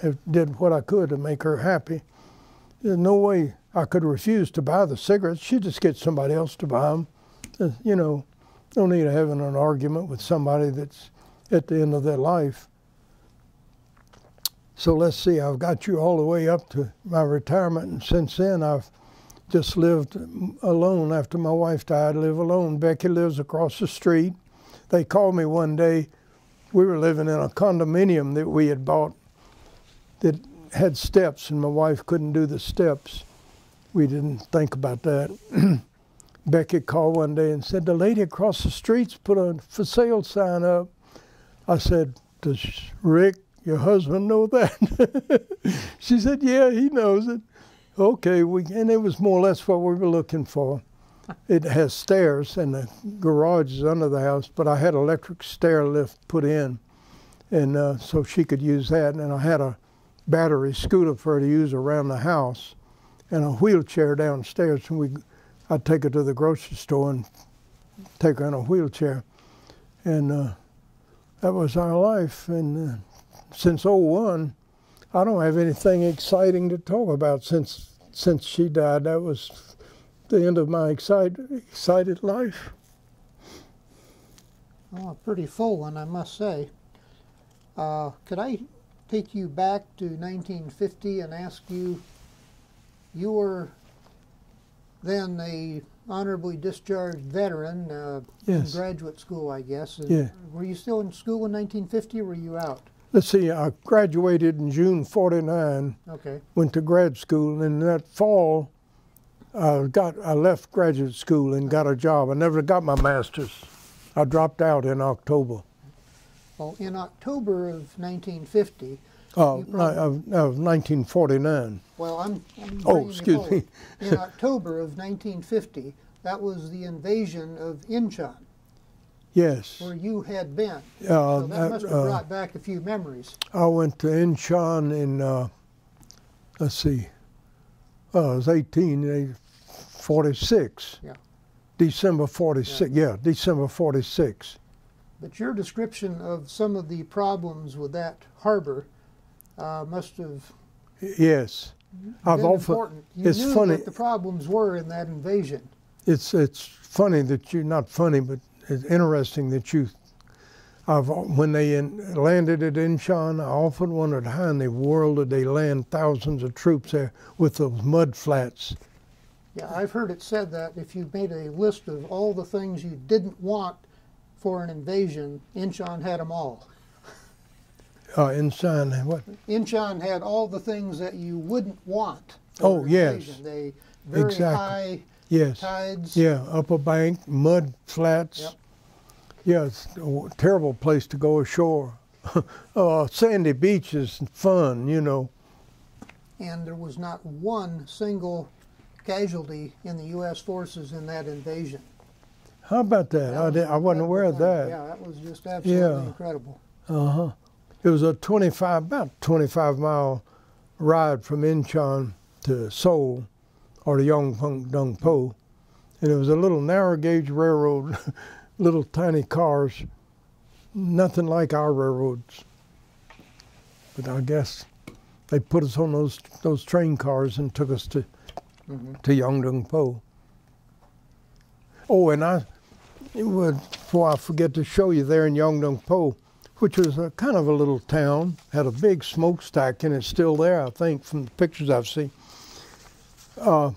have did what I could to make her happy. There's no way I could refuse to buy the cigarettes. She'd just get somebody else to buy them. Uh, you know, no need of having an argument with somebody that's at the end of their life. So let's see, I've got you all the way up to my retirement, and since then I've just lived alone after my wife died, I live alone. Becky lives across the street. They called me one day. We were living in a condominium that we had bought that had steps, and my wife couldn't do the steps. We didn't think about that. [clears throat] Becky called one day and said, The lady across the street's put a for sale sign up. I said, Does Rick, your husband, know that? [laughs] she said, Yeah, he knows it. Okay, we, and it was more or less what we were looking for. It has stairs, and the garage is under the house, but I had electric stair lift put in, and uh, so she could use that. And I had a battery scooter for her to use around the house, and a wheelchair downstairs. And we I'd take her to the grocery store and take her in a wheelchair. And uh, that was our life. And uh, since 01, I don't have anything exciting to talk about since since she died. That was the end of my excited, excited life. Oh, pretty full one, I must say. Uh, could I take you back to 1950 and ask you, you were then a honorably discharged veteran uh, yes. graduate school, I guess. yeah. Were you still in school in 1950 or were you out? Let's see, I graduated in June 49. Okay. Went to grad school, and that fall, I got I left graduate school and got a job. I never got my master's. I dropped out in October. Well, in October of 1950, uh, of, of 1949. Well, I'm. I'm oh, excuse me. [laughs] in October of 1950, that was the invasion of Incheon. Yes. Where you had been. Uh, so that must have uh, brought back a few memories. I went to Incheon in, uh, let's see, uh, I was 18, 46. Yeah. December 46, yeah. yeah, December 46. But your description of some of the problems with that harbor uh, must have. Yes, I've often. Important. You it's knew funny. What the problems were in that invasion. It's it's funny that you not funny, but it's interesting that you. I've when they in, landed at Incheon, I often wondered how in the world did they land thousands of troops there with those mud flats. Yeah, I've heard it said that if you made a list of all the things you didn't want for an invasion, Incheon had them all. Uh, Incheon, what? Incheon had all the things that you wouldn't want. Oh, yes. They very exactly. high yes. tides. Yeah, upper bank, mud flats. Yep. Yeah, it's a terrible place to go ashore. [laughs] uh, sandy beach is fun, you know. And there was not one single casualty in the U.S. forces in that invasion. How about that? that I, did, I wasn't aware of that. Yeah, that was just absolutely yeah. incredible. Uh huh. It was a 25, about 25 mile ride from Incheon to Seoul or to Yongdong Po. And it was a little narrow gauge railroad, [laughs] little tiny cars, nothing like our railroads. But I guess they put us on those those train cars and took us to mm -hmm. to Yongdong Po. Oh, and I, would, before I forget to show you there in Yongdong Po, which was a kind of a little town, had a big smokestack, and it's still there, I think, from the pictures I've seen. Uh,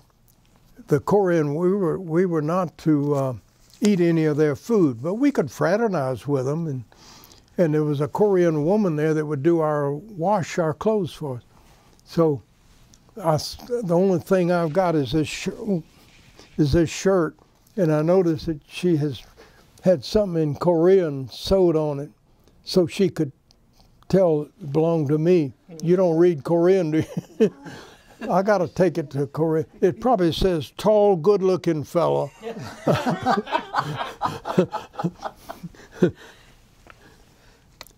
the Korean, we were we were not to uh, eat any of their food, but we could fraternize with them. And, and there was a Korean woman there that would do our wash our clothes for us. So I the only thing I've got is this shir- is this shirt, and I noticed that she has had something in Korean sewed on it, so she could tell it belonged to me. You don't read Korean, do you? [laughs] I got to take it to Korea. It probably says tall, good-looking fella. [laughs]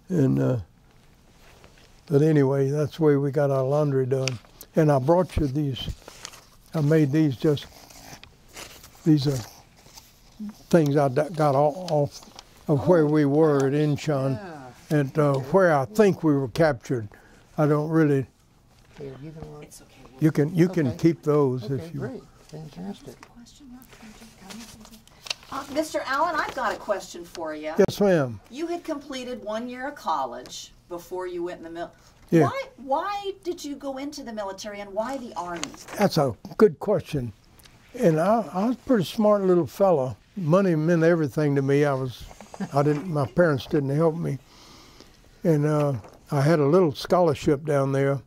and uh, but anyway, that's the way we got our laundry done. And I brought you these. I made these just. These are things I got off of where we were at Incheon Yeah. And uh, where I think we were captured. I don't really. Here, you can look. It's okay. You can you can keep those Okay, if you. great, fantastic. Question mark, Uh, Mr. Allen, I've got a question for you. Yes, ma'am. You had completed one year of college before you went in the mil. Yeah. Why, why did you go into the military and why the Army? That's a good question. And I, I was a pretty smart little fella. Money meant everything to me. I was, I didn't. My parents didn't help me, and uh, I had a little scholarship down there,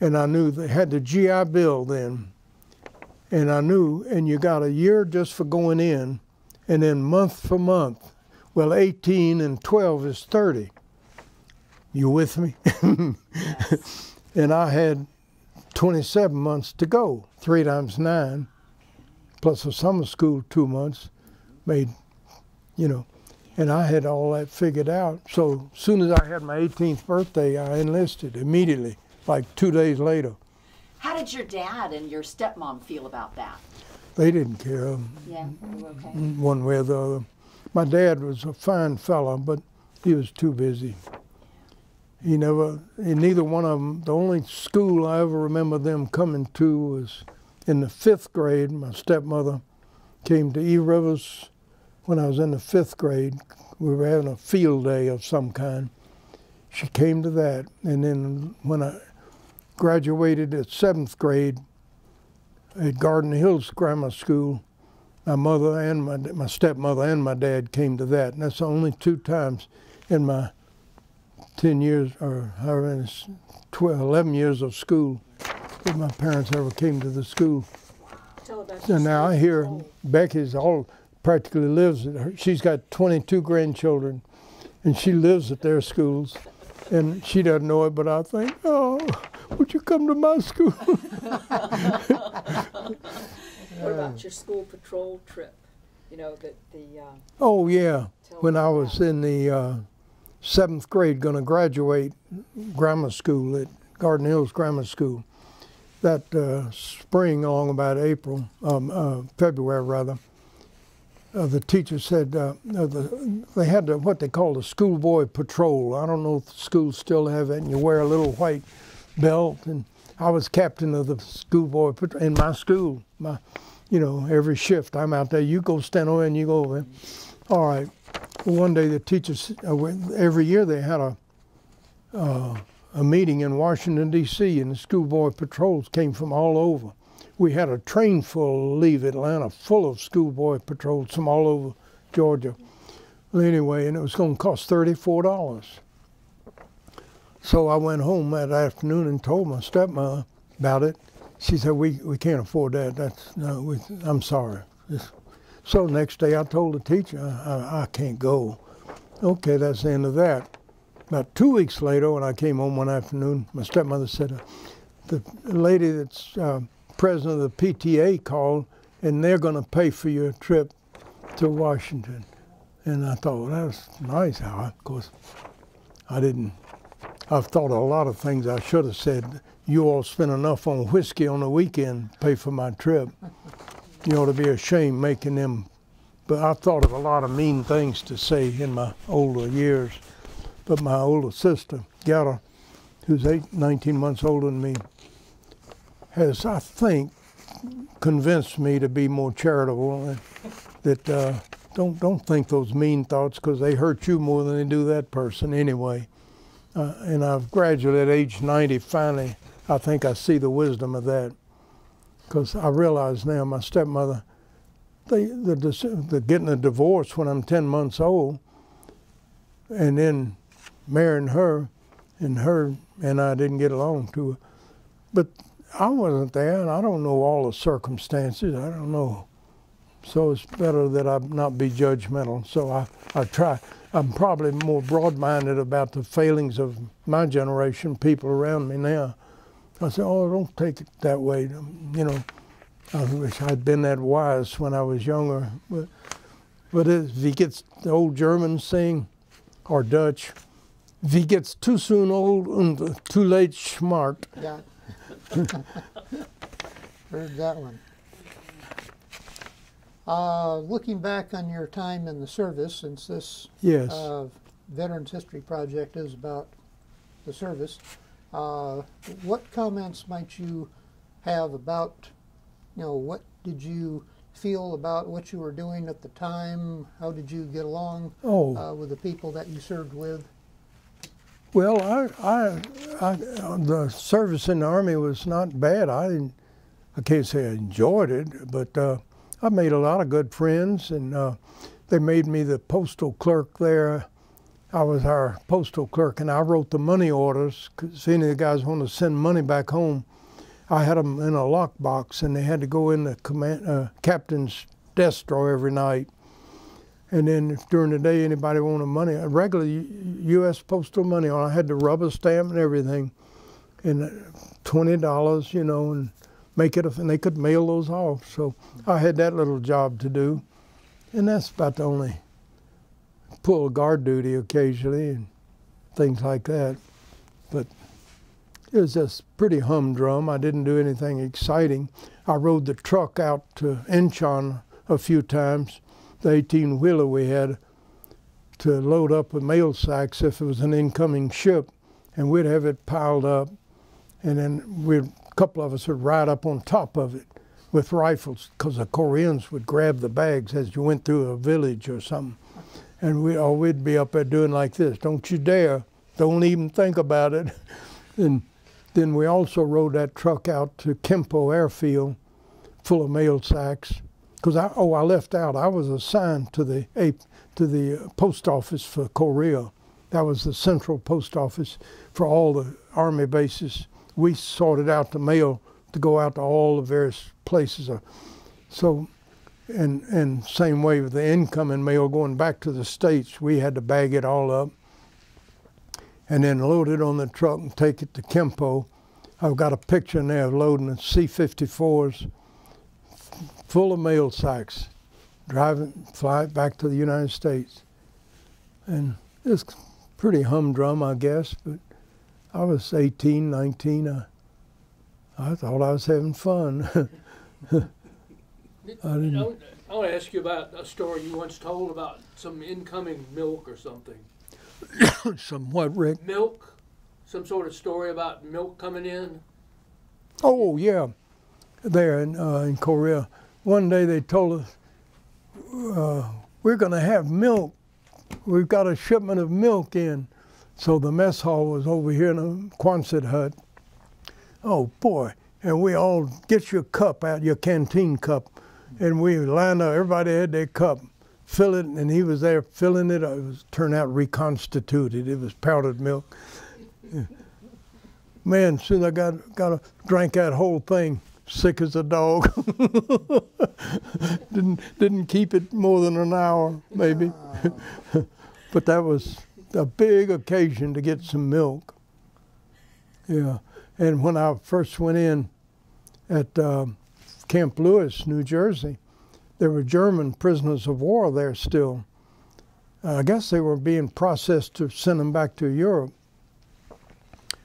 and I knew they had the GI Bill then, and I knew, and you got a year just for going in, and then month for month. Well, 18 and 12 is 30. You with me? [laughs] and I had 27 months to go, three times nine, plus a summer school two months, made, you know, and I had all that figured out. So as soon as I had my 18th birthday, I enlisted immediately, like two days later. How did your dad and your stepmom feel about that? They didn't care Yeah, okay. Mm, one way or the other. My dad was a fine fellow, but he was too busy. He never, in neither one of them, the only school I ever remember them coming to was in the fifth grade. My stepmother came to E Rivers when I was in the fifth grade. We were having a field day of some kind. She came to that, and then when I graduated at seventh grade at Garden Hills Grammar School, my mother and my my stepmother and my dad came to that, and that's the only two times in my ten years or however many, 12, 11 years of school that my parents ever came to the school. Tell about And now I hear Becky's all practically lives at her. She's got 22 grandchildren, and she lives at their schools, and she doesn't know it, but I think, oh, would you come to my school? [laughs] What about your school patrol trip? You know, that the, uh, Oh yeah, when I was in the uh, seventh grade, going to graduate grammar school at Garden Hills Grammar School. That uh, spring, along about April, um, uh, February rather, uh, the teacher said uh, uh, the, they had what they called a schoolboy patrol. I don't know if schools still have it, and you wear a little white belt. And I was captain of the schoolboy patrol in my school. My, you know, every shift I'm out there. You go stand over and you go over. All right. One day the teachers, uh, every year they had a uh, a meeting in Washington D.C. and the schoolboy patrols came from all over. We had a train full leave Atlanta, full of schoolboy patrols from all over Georgia. Anyway, and it was going to cost thirty-four dollars. So I went home that afternoon and told my stepmother about it. She said, "We we can't afford that. That's no. We, I'm sorry." So next day I told the teacher, I, I, can't go. Okay, that's the end of that. About two weeks later, when I came home one afternoon, my stepmother said, the lady that's uh, president of the PTA called, and they're going to pay for your trip to Washington. And I thought, well, that's nice. How, of course, I didn't. I've thought a lot of things I should have said. You all spent enough on whiskey on the weekend, to pay for my trip. You ought to be ashamed making them. But I've thought of a lot of mean things to say in my older years. But my older sister, Gerda, who's eight, 19 months older than me, has, I think, convinced me to be more charitable. That uh, don't don't think those mean thoughts because they hurt you more than they do that person anyway. Uh, and I've graduated at age 90. Finally, I think I see the wisdom of that because I realize now my stepmother the, the, the getting a divorce when I'm 10 months old, and then marrying her, and her and I didn't get along too. But I wasn't there, and I don't know all the circumstances. I don't know. So it's better that I not be judgmental. So I, I try. I'm probably more broad-minded about the failings of my generation, people around me now. I say, oh, don't take it that way. You know, I wish I'd been that wise when I was younger. But, but if he gets the old German saying, or Dutch, if he gets too soon old and too late smart. Yeah. [laughs] Heard that one. Uh, looking back on your time in the service, since this Yes. uh, Veterans History Project is about the service, uh, what comments might you have about, you know, what did you feel about what you were doing at the time? How did you get along oh. uh, with the people that you served with? Well, I, I, I, the service in the army was not bad. I, I can't say I enjoyed it, but uh, I made a lot of good friends, and uh, they made me the postal clerk there. I was our postal clerk, and I wrote the money orders because any of the guys want to send money back home. I had them in a lockbox, and they had to go in the command, uh, captain's desk drawer every night. And then during the day anybody wanted money, regular U.S. postal money, I had the rubber stamp and everything, and uh, twenty dollars, you know, and make it, and they could mail those off. So I had that little job to do, and that's about the only pull guard duty occasionally and things like that. But it was just pretty humdrum. I didn't do anything exciting. I rode the truck out to Incheon a few times the 18 wheeler we had to load up with mail sacks if it was an incoming ship, and we'd have it piled up, and then we'd, a couple of us would ride up on top of it with rifles because the Koreans would grab the bags as you went through a village or something, and we oh, we'd be up there doing like this. Don't you dare! Don't even think about it. [laughs] and then we also rode that truck out to Kimpo Airfield, full of mail sacks because I oh I left out I was assigned to the to the post office for Korea. That was the central post office for all the army bases. We sorted out the mail to go out to all the various places. Uh, So, and and same way with the incoming mail going back to the states, we had to bag it all up and then load it on the truck and take it to Kimpo. I've got a picture in there of loading the C-54s full of mail sacks, driving, fly back to the United States. And it's pretty humdrum, I guess, but I was 18, 19. I, I thought I was having fun. [laughs] I didn't- I want to ask you about a story you once told about some incoming milk or something. [coughs] Somewhat, Rick. Milk? Some sort of story about milk coming in? Oh, yeah, there in, uh, in Korea. One day they told us, uh, we're going to have milk. We've got a shipment of milk in. So the mess hall was over here in a Quonset hut. Oh, boy. And we all get your cup out, your canteen cup. And we lined up, everybody had their cup, fill it, and he was there filling it. It was turned out reconstituted. It was powdered milk. [laughs] Man, soon I got got a, drank that whole thing, sick as a dog. [laughs] didn't didn't keep it more than an hour, maybe. [laughs] but that was a big occasion to get some milk. Yeah, and when I first went in at um Camp Lewis, New Jersey, there were German prisoners of war there still. I guess they were being processed to send them back to Europe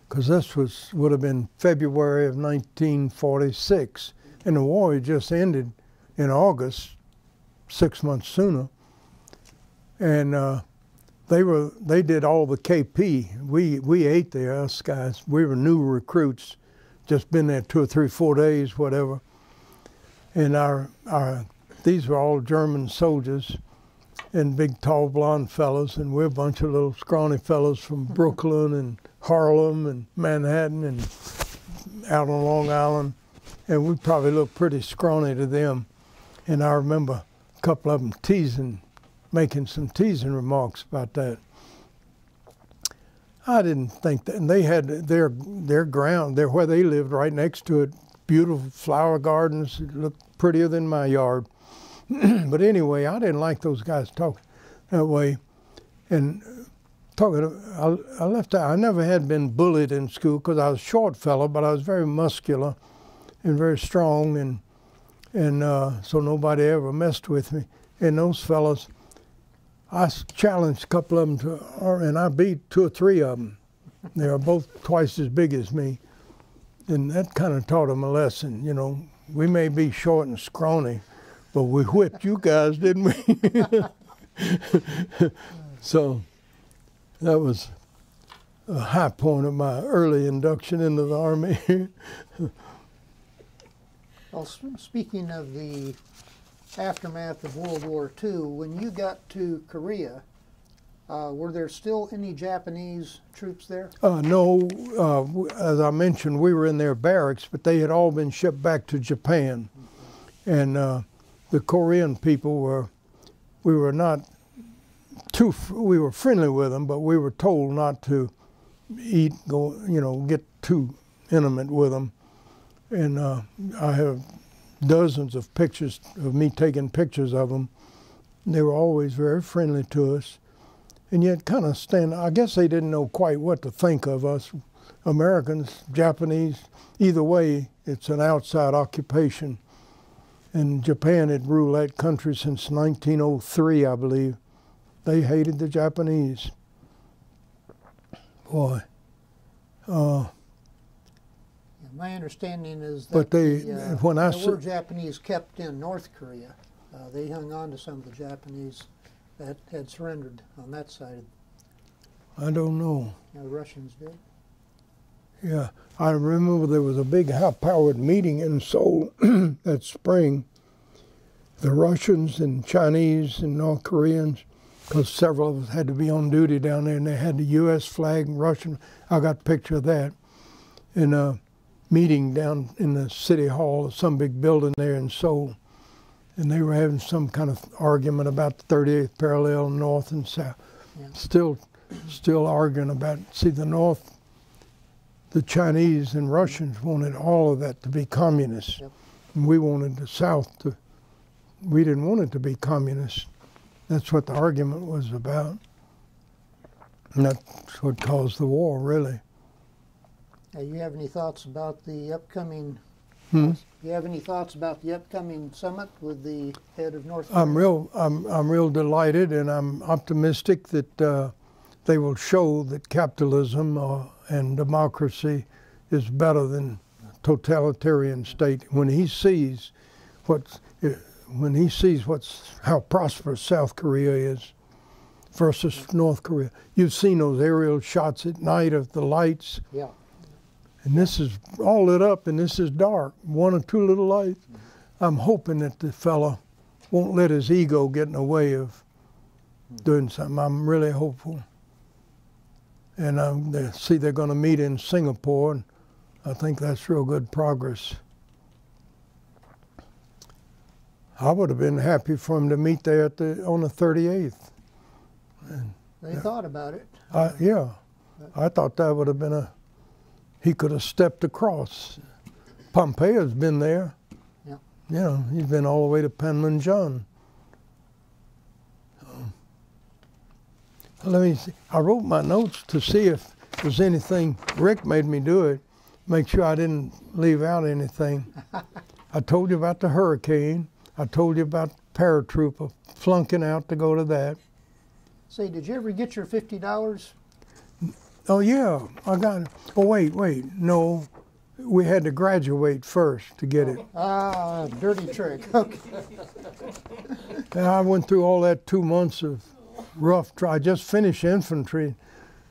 because this was would have been February of 1946, and the war had just ended in August, six months sooner. And uh, they were they did all the KP. We we ate there, us guys. We were new recruits, just been there two or three, four days, whatever. And our our these were all German soldiers and big tall blonde fellows, and we're a bunch of little scrawny fellows from Brooklyn and Harlem and Manhattan and out on Long Island, and we probably looked pretty scrawny to them. And I remember a couple of them teasing, making some teasing remarks about that. I didn't think that. And they had their their ground, there where they lived, right next to it. Beautiful flower gardens. It looked prettier than my yard. [clears throat] but anyway, I didn't like those guys talking that way. And talking, I, I left. I never had been bullied in school because I was a short fellow, but I was very muscular and very strong, and and uh, so nobody ever messed with me. And those fellows, I challenged a couple of them to, and I beat two or three of them. They were both twice as big as me, and that kind of taught them a lesson. You know, we may be short and scrawny, but we whipped you guys, didn't we? [laughs] so that was a high point of my early induction into the army. [laughs] Well, speaking of the aftermath of World War II, when you got to Korea, uh, were there still any Japanese troops there? Uh, no, uh, as I mentioned, we were in their barracks, but they had all been shipped back to Japan. And uh, the Korean people were, we were not too, we were friendly with them, but we were told not to eat, go, you know, get too intimate with them. And uh, I have dozens of pictures of me taking pictures of them. They were always very friendly to us and yet kind of stand. I guess they didn't know quite what to think of us, Americans, Japanese. Either way, it's an outside occupation. And Japan had ruled that country since 1903, I believe. They hated the Japanese. Boy. Uh, My understanding is that But they- the, uh, when I there s- were Japanese kept in North Korea. Uh, they hung on to some of the Japanese that had surrendered on that side. I don't know. The Russians did. Yeah, I remember there was a big high-powered meeting in Seoul [clears throat] that spring. The Russians and Chinese and North Koreans, because several of us had to be on duty down there, and they had the U.S. flag and Russian. I got a picture of that in a meeting down in the city hall, of some big building there in Seoul, and they were having some kind of argument about the 38th parallel, north and south. Yeah. Still, still arguing about. See, the North the Chinese and Russians wanted all of that to be communist. Yep. And we wanted the South to, we didn't want it to be communist. That's what the argument was about. And that's what caused the war, really. Uh, you have any thoughts about the upcoming? Hmm? You have any thoughts about the upcoming summit with the head of North? I'm real, I'm, I'm real delighted and I'm optimistic that uh, they will show that capitalism uh, and democracy is better than totalitarian state. When he sees what's, eh, when he sees what's how prosperous South Korea is versus North Korea. You've seen those aerial shots at night of the lights, Yeah. and this is all lit up, and this is dark. One or two little lights. I'm hoping that the fellow won't let his ego get in the way of doing something. I'm really hopeful. And um, they see they're going to meet in Singapore, and I think that's real good progress. I would have been happy for him to meet there at the on the 38th. They thought about it. I, yeah, I thought that would have been a. He could have stepped across. Pompeo's been there. Yeah. You know, he's been all the way to Panmunjom. Um, let me. See. I wrote my notes to see if there's anything. Rick made me do it. Make sure I didn't leave out anything. [laughs] I told you about the hurricane. I told you about paratrooper flunking out to go to that. Say, did you ever get your fifty dollars? Oh yeah, I got it. Oh wait, wait, no, we had to graduate first to get it. Ah, dirty trick. [laughs] Okay. And I went through all that two months of rough. Try. I just finished infantry,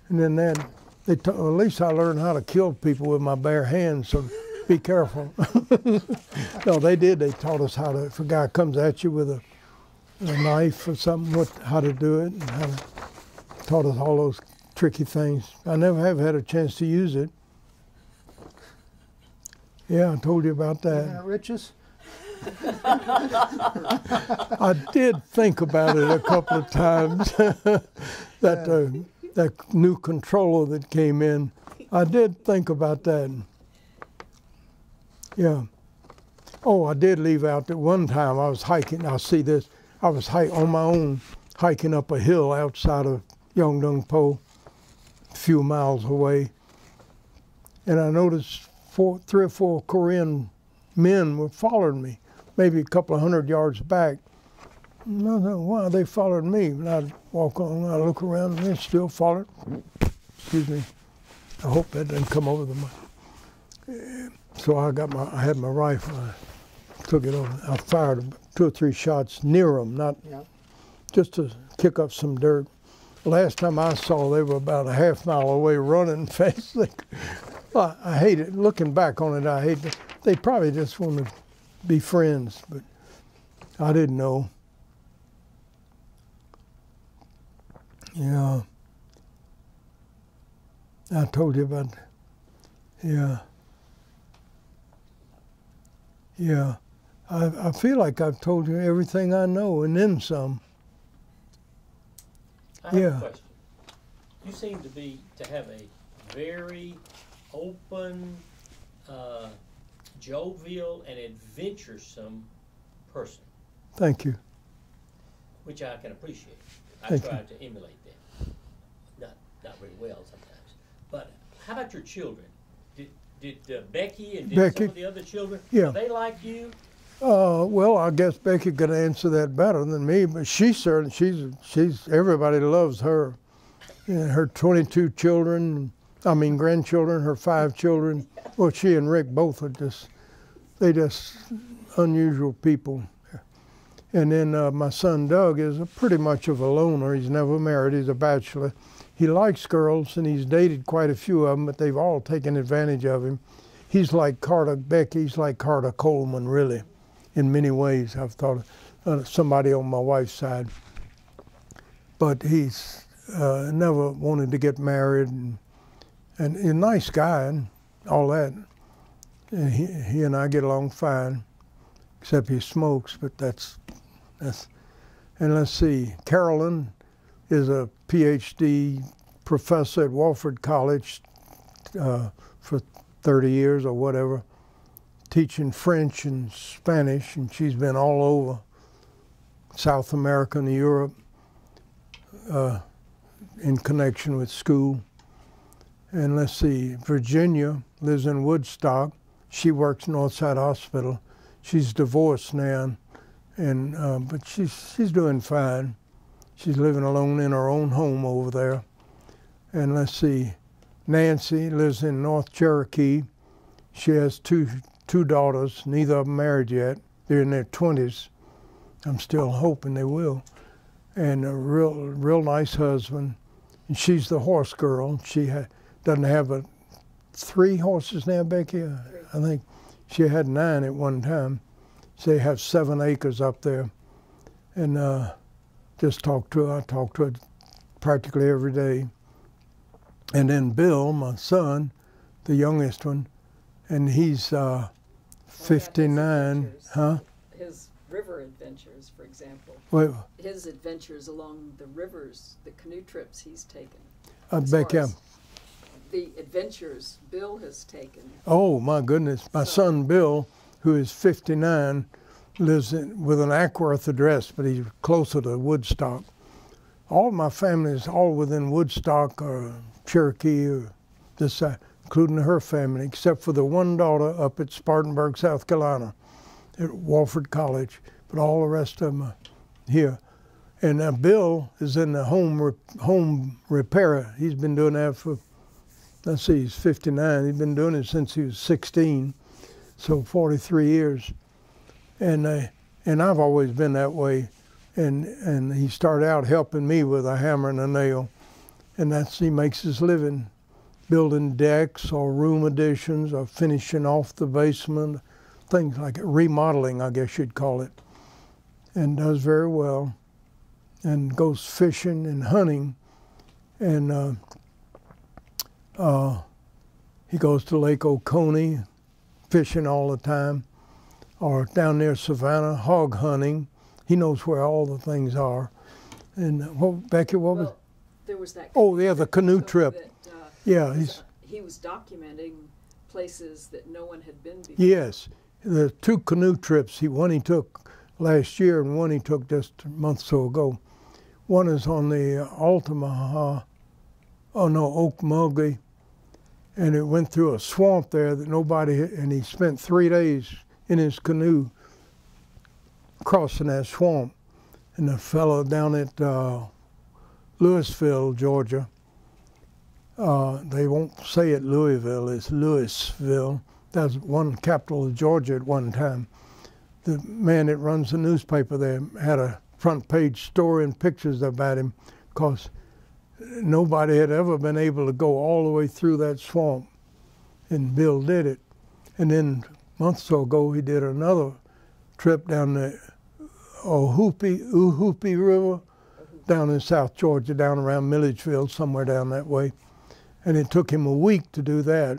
and then that they. ta- at least I learned how to kill people with my bare hands. So be careful. [laughs] no, they did. They taught us how to. If a guy comes at you with a, a knife or something, what how to do it, and how to, taught us all those tricky things. I never have had a chance to use it. Yeah, I told you about that. Rich's. [laughs] I did think about it a couple of times. [laughs] that uh, that new controller that came in, I did think about that. Yeah. Oh, I did leave out that one time I was hiking. I see this. I was hike on my own, hiking up a hill outside of Yongdung Po, a few miles away, and I noticed four, three or four Korean men were following me, maybe a couple of hundred yards back. And I thought, why they followed me? And I'd walk on, I look around, and they're still followed. Excuse me. I hope that didn't come over the mic. So I got my, I had my rifle. I took it over. I fired two or three shots near them, not Yeah. just to kick up some dirt. Last time I saw, they were about a half mile away running [laughs] fast. I, I hate it. Looking back on it, I hate it. They probably just want to be friends, but I didn't know. Yeah. I told you about, yeah. Yeah. I, I feel like I've told you everything I know and then some. I have Yeah. a question. You seem to be to have a very open, uh, jovial, and adventuresome person, Thank you. which I can appreciate. I Thank you. try to emulate that. Not not very well sometimes. But how about your children? Did uh, Becky and did Becky? some of the other children? Yeah. They like you? Uh, well, I guess Becky could answer that better than me, but she certainly she's she's everybody loves her. And her 22 children, I mean grandchildren, her five children. Well, she and Rick both are just they just unusual people. And then uh, my son Doug is a pretty much of a loner. He's never married. He's a bachelor. He likes girls and he's dated quite a few of them, but they've all taken advantage of him. He's like Carter Beck. He's like Carter Coleman, really in many ways. I've thought of uh, somebody on my wife's side, but he's uh, never wanted to get married, and, and a nice guy and all that. And he, he and I get along fine, except he smokes. But that's that's. And let's see, Carolyn is a PhD professor at Wofford College uh, for 30 years or whatever teaching French and Spanish, and she's been all over South America and Europe uh, in connection with school. And let's see, Virginia lives in Woodstock. She works Northside Hospital. She's divorced now, and uh, but she's she's doing fine. She's living alone in her own home over there. And let's see, Nancy lives in North Cherokee. She has two two daughters, neither of them married yet. They're in their 20s. I'm still hoping they will. And a real, real nice husband. And she's the horse girl. She ha- doesn't have a three horses now, Becky. I think she had nine at one time. They have seven acres up there. And uh, just talk to her. I talk to her practically every day. And then Bill, my son, the youngest one, and he's uh, 59, adventures? huh? His river adventures, for example, Wait, his adventures along the rivers, the canoe trips he's taken. uh, Becky, as The adventures Bill has taken. oh my goodness, my son Bill, who is 59, lives in, with an Acworth address, but he's closer to Woodstock. All my family is all within Woodstock or Cherokee or this side, including her family, except for the one daughter up at Spartanburg, South Carolina, at Wofford College. But all the rest of them are here. And uh, Bill is in the home re- home repair. He's been doing that for, let's see, he's 59. He's been doing it since he was 16, so 43 years. And uh, and I've always been that way. And and he started out helping me with a hammer and a nail, and that's he makes his living, building decks or room additions or finishing off the basement, things like it, remodeling, I guess you'd call it, and does very well. And goes fishing and hunting, and uh, uh, he goes to Lake Oconee, fishing all the time. Or down near Savannah, hog hunting. He knows where all the things are. And what, Becky, what was? There was that. Oh, yeah, the canoe trip. that, uh, Yeah, he's uh, He was documenting places that no one had been before. yes. The two canoe trips. He one he took last year, and one he took just a month or so ago. One is on the Altamaha, oh no, Ocmulgee, and it went through a swamp there that nobody. And he spent three days in his canoe crossing that swamp. And the fellow down at uh, Louisville, Georgia, uh, they won't say it Louisville, it's Louisville. That's one capital of Georgia at one time. The man that runs the newspaper there had a front page story and pictures about him because nobody had ever been able to go all the way through that swamp. And Bill did it. And then months or so ago, he did another trip down the uh, Ohoopee, Uhoopee River down in South Georgia, down around Milledgeville, somewhere down that way. And it took him a week to do that,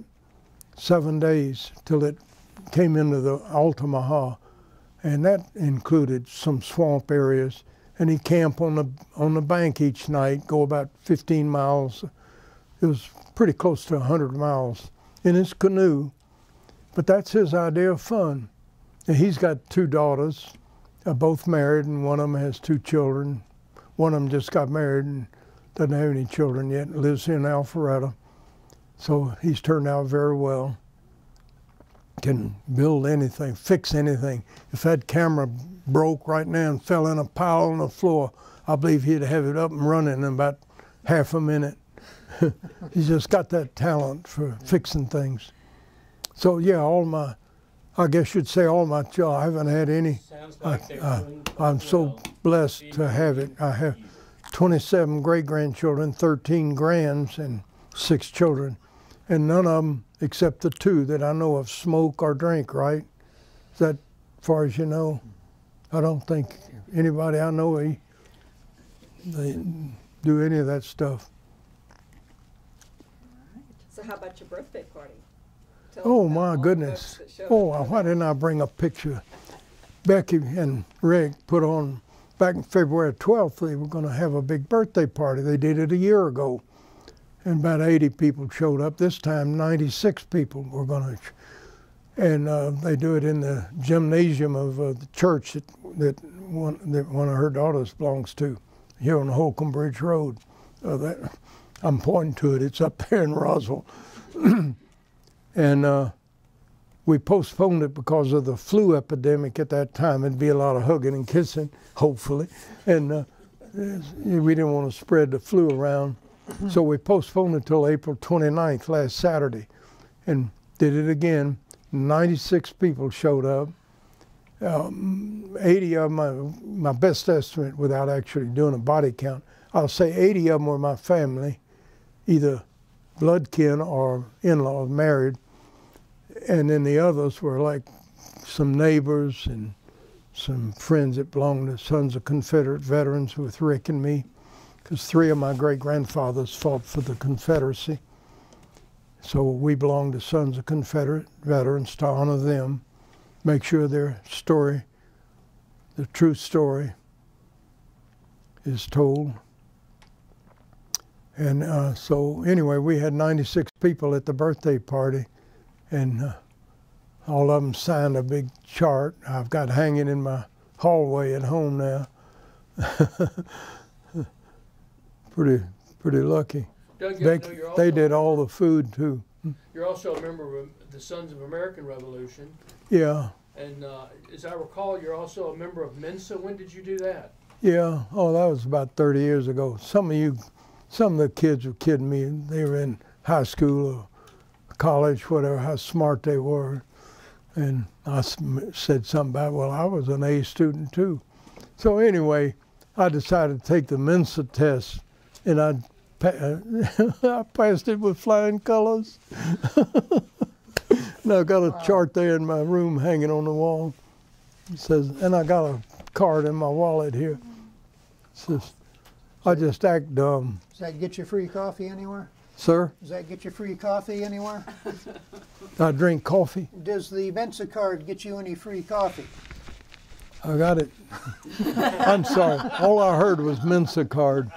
seven days, till it came into the Altamaha. And that included some swamp areas. And he camped on the, on the bank each night, go about 15 miles. It was pretty close to 100 miles in his canoe. But that's his idea of fun. And he's got two daughters, uh, both married, and one of them has two children. One of them just got married and doesn't have any children yet, lives in Alpharetta. So he's turned out very well. Can build anything, fix anything. If that camera broke right now and fell in a pile on the floor, I believe he'd have it up and running in about half a minute. [laughs] he's just got that talent for fixing things. So yeah, all my, I guess you'd say all my children. I haven't had any. Sounds I, I, I'm so blessed to have it. I have 27 great grandchildren, 13 grands, and six children. And none of them, except the two that I know of, smoke or drink, right? Is that as far as you know? I don't think anybody I know he, they do any of that stuff. So how about your birthday party? Oh my goodness. Oh, why didn't I bring a picture? Becky and Rick put on back in February 12th, they were going to have a big birthday party. They did it a year ago. And about 80 people showed up. This time, 96 people were going to. And uh, they do it in the gymnasium of uh, the church that, that, one, that one of her daughters belongs to, here on Holcomb Bridge Road. Uh, that, I'm pointing to it. It's up [laughs] there in Roswell. [clears throat] and uh, we postponed it because of the flu epidemic at that time. It'd be a lot of hugging and kissing, hopefully, and uh, we didn't want to spread the flu around. So we postponed it till April 29th, last Saturday, and did it again. 96 people showed up. Um, 80 of my my best estimate, without actually doing a body count, I'll say 80 of them were my family, either blood kin or in-laws married and then the others were like some neighbors and some friends that belonged to Sons of Confederate Veterans with Rick and me, because three of my great grandfathers fought for the Confederacy. So we belong to Sons of Confederate Veterans to honor them, make sure their story, the true story, is told. And uh, so, anyway, we had 96 people at the birthday party and uh, all of them signed a big chart I've got hanging in my hallway at home now. [laughs] pretty, pretty lucky. Doug, They, they did all the food too. You're also a member of the Sons of American Revolution, Yeah, and uh, as I recall, you're also a member of Mensa. When did you do that? yeah. Oh, that was about 30 years ago. Some of you, some of the kids were kidding me. They were in high school college, whatever, how smart they were. And I said something about, well, I was an A student too. So anyway, I decided to take the Mensa test, and I, pa- uh, [laughs] I passed it with flying colors. [laughs] now I've got a chart there in my room hanging on the wall. It says, and I got a card in my wallet here. It says, I just act dumb. Does that get you free coffee anywhere? Sir, Does that get you free coffee anywhere? [laughs] I drink coffee. Does the Mensa card get you any free coffee? I got it. [laughs] I'm sorry. All I heard was Mensa card.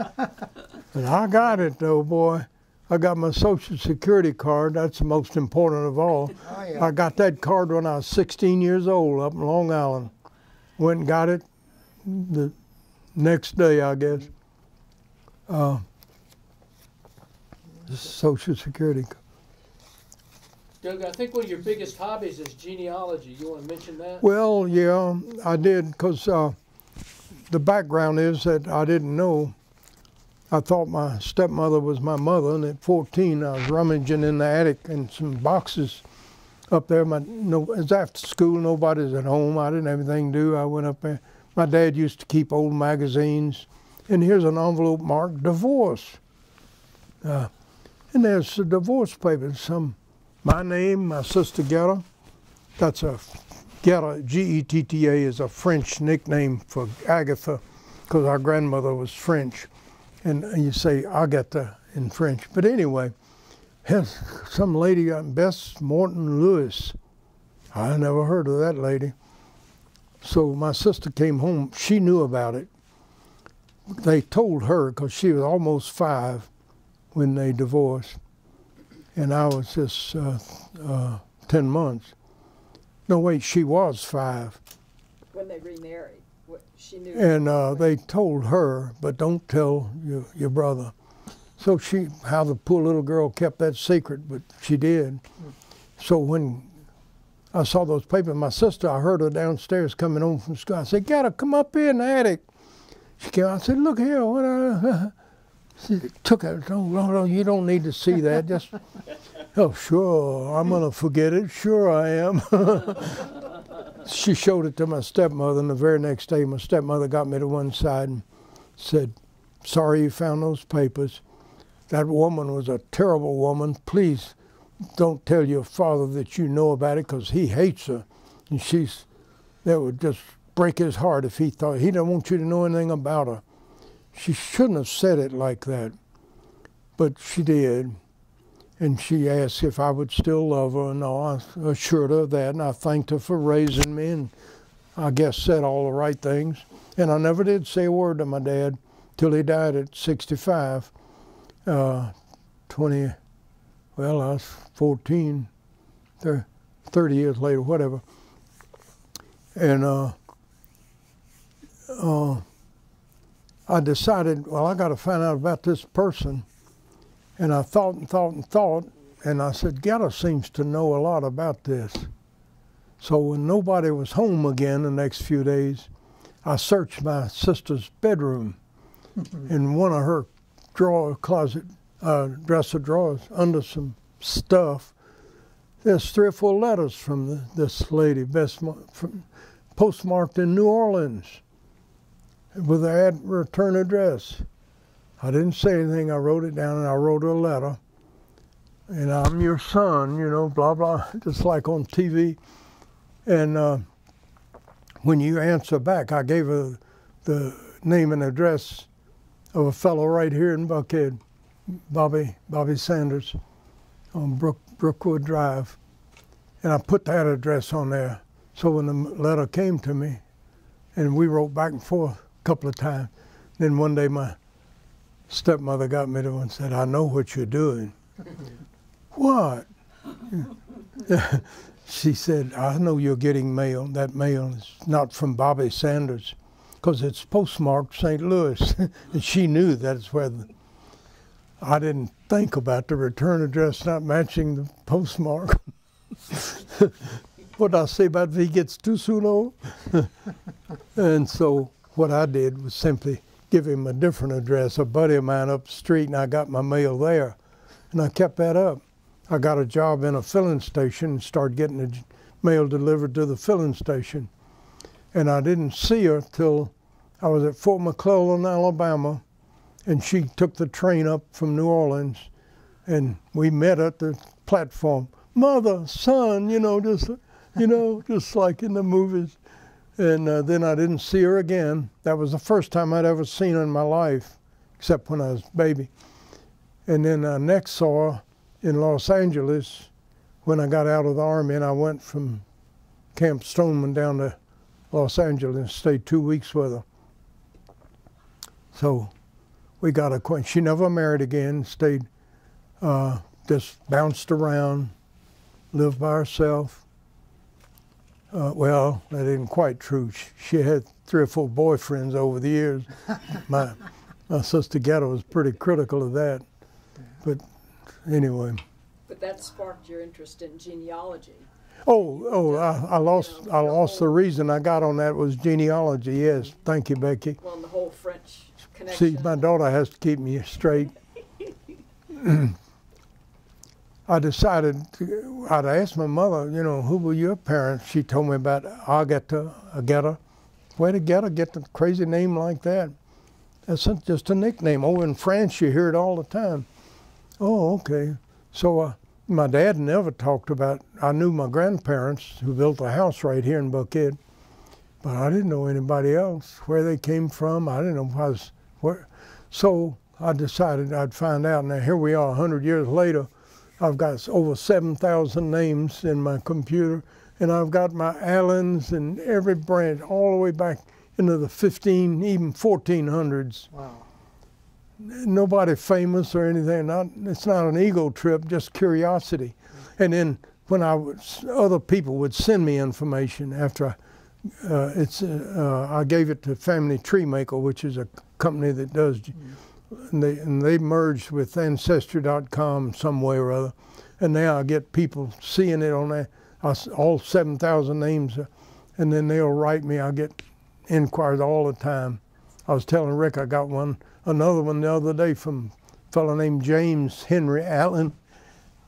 And I got it though, boy. I got my Social Security card. That's the most important of all. Oh, yeah. I got that card when I was 16 years old up in Long Island. Went and got it the next day, I guess. Uh, Social Security. Doug, I think one of your biggest hobbies is genealogy. You want to mention that? Well, yeah, I did because uh, the background is that I didn't know. I thought my stepmother was my mother, and at 14, I was rummaging in the attic and some boxes up there. My no, it was after school. Nobody's at home. I didn't have anything to do. I went up there. My dad used to keep old magazines, and here's an envelope marked divorce. Uh, and there's the divorce papers. Some my name, my sister Getta. That's a Getta, G-E-T-T-A, is a French nickname for Agatha, because our grandmother was French, and you say Agatha in French. But anyway, here's some lady, uh, Bess Morton Lewis. I never heard of that lady. So my sister came home. She knew about it. They told her because she was almost five when they divorced, and I was just uh, uh, ten months. No, wait, she was five. When they remarried, what, she knew. And uh, they told her, but don't tell your, your brother. So she, how the poor little girl kept that secret, but she did. So when I saw those papers, my sister, I heard her downstairs coming home from school. I said, Gotta come up here in the attic. She came out, I said, Look here, what uh, [laughs] she took it. Oh, no, no, you don't need to see that. Just, [laughs] oh, sure, I'm going to forget it. Sure, I am. [laughs] she showed it to my stepmother, and the very next day, my stepmother got me to one side and said, Sorry you found those papers. That woman was a terrible woman. Please don't tell your father that you know about it because he hates her. And she's, that would just break his heart if he thought, he don't want you to know anything about her. She shouldn't have said it like that, but she did. And she asked if I would still love her, and I assured her of that, and I thanked her for raising me, and I guess said all the right things. And I never did say a word to my dad till he died at 65, uh, 20, well, I was 14, 30 years later, whatever. And uh, uh, I decided, well, I got to find out about this person. And I thought and thought and thought, and I said, Getta seems to know a lot about this. So when nobody was home again the next few days, I searched my sister's bedroom in one of her drawer closet, uh, dresser drawers, under some stuff. There's three or four letters from the, this lady, Bess, Mo- from, postmarked in New Orleans with ad, return address. I didn't say anything. I wrote it down and I wrote a letter. And I'm your son, you know, blah, blah, [laughs] just like on TV. And uh, when you answer back, I gave her the name and address of a fellow right here in Buckhead, Bobby, Bobby Sanders, on Brook, Brookwood Drive. And I put that address on there. So when the letter came to me, and we wrote back and forth couple of times, then one day my stepmother got me to and said, I know what you're doing. [laughs] what? [laughs] she said, I know you're getting mail. That mail is not from Bobby Sanders because it's postmarked St. Louis. [laughs] and she knew that's where the, I didn't think about the return address not matching the postmark. what I say about if he gets too soon old? Oh? and so what I did was simply give him a different address, a buddy of mine up the street, and I got my mail there. And I kept that up. I got a job in a filling station and started getting the mail delivered to the filling station. And I didn't see her till I was at Fort McClellan, Alabama, and she took the train up from New Orleans, and we met at the platform. Mother, son, you know, just, you know, just like in the movies. And uh, then I didn't see her again. That was the first time I'd ever seen her in my life, except when I was a baby. And then I next saw her in Los Angeles when I got out of the army, and I went from Camp Stoneman down to Los Angeles and stayed two weeks with her. So we got acquainted. She never married again. Stayed, uh, just bounced around, lived by herself. Uh, well, that isn't quite true. She, she had three or four boyfriends over the years. [laughs] my, my sister Getta was pretty critical of that. But anyway. But that sparked your interest in genealogy. Oh, oh, I, I lost, I lost the reason I got on that was genealogy. Yes, thank you, Becky. Well, and the whole French connection. See, my daughter has to keep me straight. [laughs] I decided to, I'd asked my mother, you know, who were your parents? She told me about Agata, Agata. Where did Agatha get the crazy name like that? That's just a nickname. Oh, in France, you hear it all the time. Oh, okay. So uh, my dad never talked about. I knew my grandparents who built a house right here in Buckhead, but I didn't know anybody else. Where they came from, I didn't know I was where. So I decided I'd find out. Now here we are, hundred years later. I've got over seven thousand names in my computer, and I've got my Allens and every branch all the way back into the 15, even 1400s Wow. nobody famous or anything. Not it's not an ego trip, just curiosity. And then when I was, other people would send me information after I, uh, it's uh, I gave it to Family Tree Maker, which is a company that does, and they and they merged with Ancestry.com some way or other, and now I get people seeing it on there, I s all seven thousand names, uh, and then they'll write me. I get inquiries all the time. I was telling Rick I got one, another one the other day from a fellow named James Henry Allen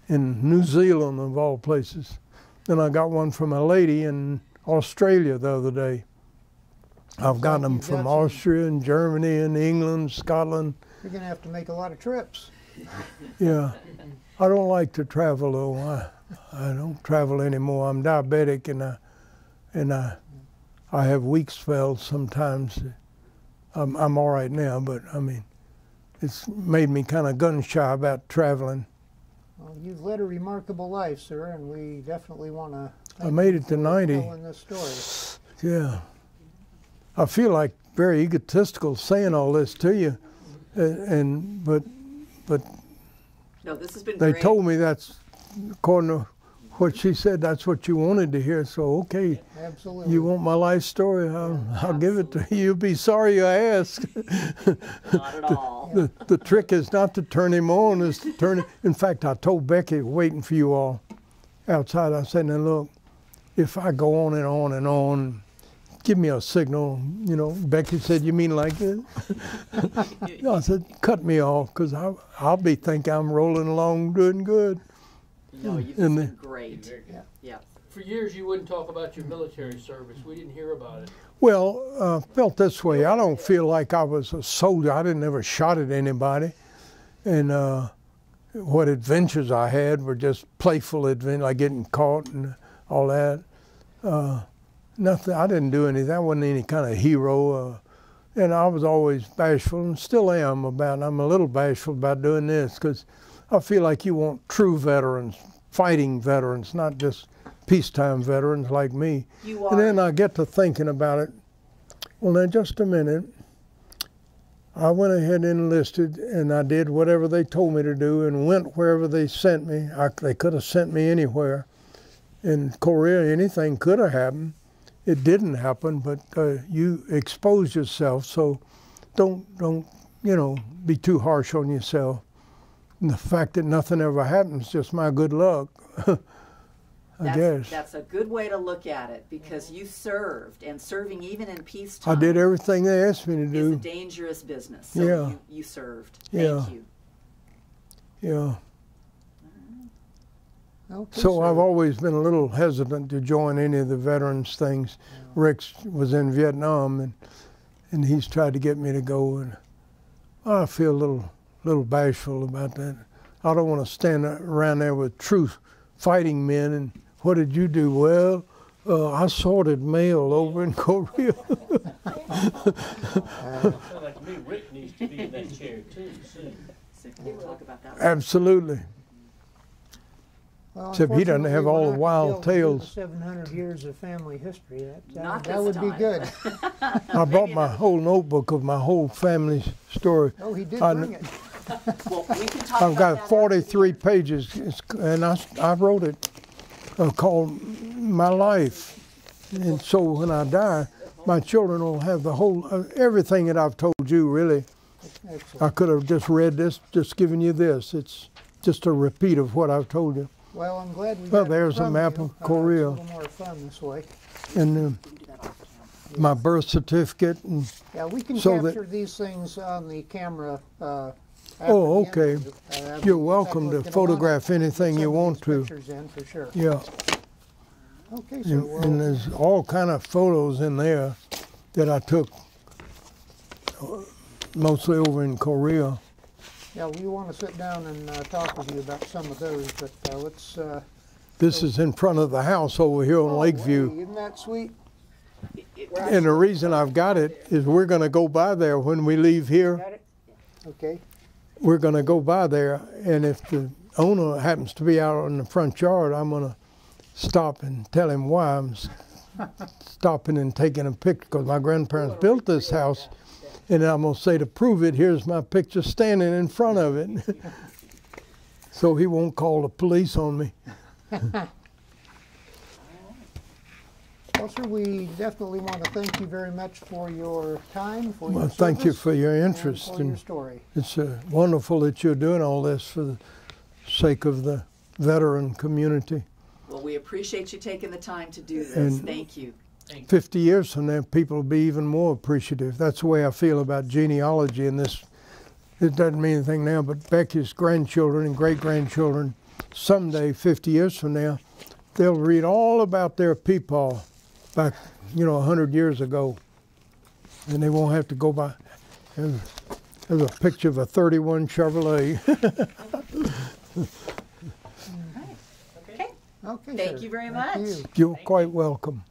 in New Zealand, of all places. Then I got one from a lady in Australia the other day. I've got like them from Austria and Germany and England, Scotland. You're gonna have to make a lot of trips. Yeah. I don't like to travel though. I, I don't travel anymore. I'm diabetic and I, and I, I have weak spells sometimes. I'm, I'm all right now, but I mean, it's made me kind of gun shy about traveling. Well, you've led a remarkable life, sir, and we definitely want to. I made it to 90. Telling this story. Yeah. I feel like very egotistical saying all this to you, and, and but but No, this has been they great. told me that's according to what she said. That's what you wanted to hear. So okay, Absolutely. you want my life story? I'll, I'll give it to you. You'll be sorry you asked. [laughs] Not at all. the, the trick is not to turn him on, is to turn it. In fact, I told Becky, waiting for you all outside, I said, now look, if I go on and on and on, give me a signal. You know, Becky said, you mean like this? [laughs] I said, cut me off, because I'll be thinking I'm rolling along doing good. No, you've And been the- great. Yeah. Yeah. For years, you wouldn't talk about your military service. We didn't hear about it. Well, uh, felt this way. I don't feel like I was a soldier. I didn't ever shot at anybody, and uh, what adventures I had were just playful adventures, like getting caught and all that. Uh, nothing. I didn't do anything. I wasn't any kind of hero, uh, and I was always bashful, and still am about. I'm a little bashful about doing this because I feel like you want true veterans, fighting veterans, not just peacetime veterans like me. You are. And then. I get to thinking about it. Well, now just a minute. I went ahead and enlisted, and I did whatever they told me to do, and went wherever they sent me. I, they could have sent me anywhere. In Korea, anything could have happened. It didn't happen, but uh, you exposed yourself, so don't don't you know be too harsh on yourself. And the fact that nothing ever happens just my good luck. [laughs] I that's, guess. that's a good way to look at it because you served, and serving even in peacetime I did everything they asked me to do. is a dangerous business. So Yeah. you, you served. Thank Yeah. you. Yeah. Okay, So sir. I've always been a little hesitant to join any of the veterans things. Rick was in Vietnam and and he's tried to get me to go and I feel a little little bashful about that. I don't want to stand around there with true fighting men and what did you do? Well, uh, I sorted mail over in Korea. [laughs] Sounds like me Rick needs to be in that chair too soon. so we'll talk about that. Absolutely. Well, Except he doesn't have all the wild we're not gonna tales. Seven hundred years of family history. That, Not that, that this would be good. [laughs] I brought my whole notebook of my whole family's story. Oh, he did I bring kn- it. [laughs] Well, we can talk I've about got 43 the- pages, it's- and I, I wrote it uh, called My Life. And so when I die, my children will have the whole, uh, everything that I've told you, really. I could have just read this, just given you this. It's just a repeat of what I've told you. Well, I'm glad we Well, there's a map you. of Uh, Korea. It's a little more fun this way. And uh, We can do that off camera. my birth certificate, and Yeah, we can So that- capture these things on the camera. Uh, Oh, okay. Uh, you're welcome to photograph anything you want to. In for sure. Yeah. Okay, so And, we'll, and there's all kind of photos in there that I took uh, mostly over in Korea. Yeah, we want to sit down and uh, talk with you about some of those, but uh, let's. Uh, This is in front of the house over here on oh, Lakeview. hey, isn't that sweet? And the reason I've got it is we're going to go by there when we leave here. Got it? Okay. We're going to go by there, and if the owner happens to be out in the front yard, I'm going to stop and tell him why I'm stopping and taking a picture because my grandparents built this house, and I'm going to say to prove it, here's my picture standing in front of it. [laughs] so he won't call the police on me. [laughs] Well, sir, we definitely want to thank you very much for your time, for Well, your thank you for your and interest, for your story. it's uh, wonderful that you're doing all this for the sake of the veteran community. Well, we appreciate you taking the time to do this. And- Thank you. 50 years from now, people will be even more appreciative. That's the way I feel about genealogy and this. It doesn't mean anything now, but Becky's grandchildren and great grandchildren, someday, 50 years from now, they'll read all about their people back, you know, 100 years ago. And they won't have to go by. There's, there's a picture of a 31 Chevrolet. [laughs] Okay. Okay, Thank sir. you very Thank much. you. You're quite welcome.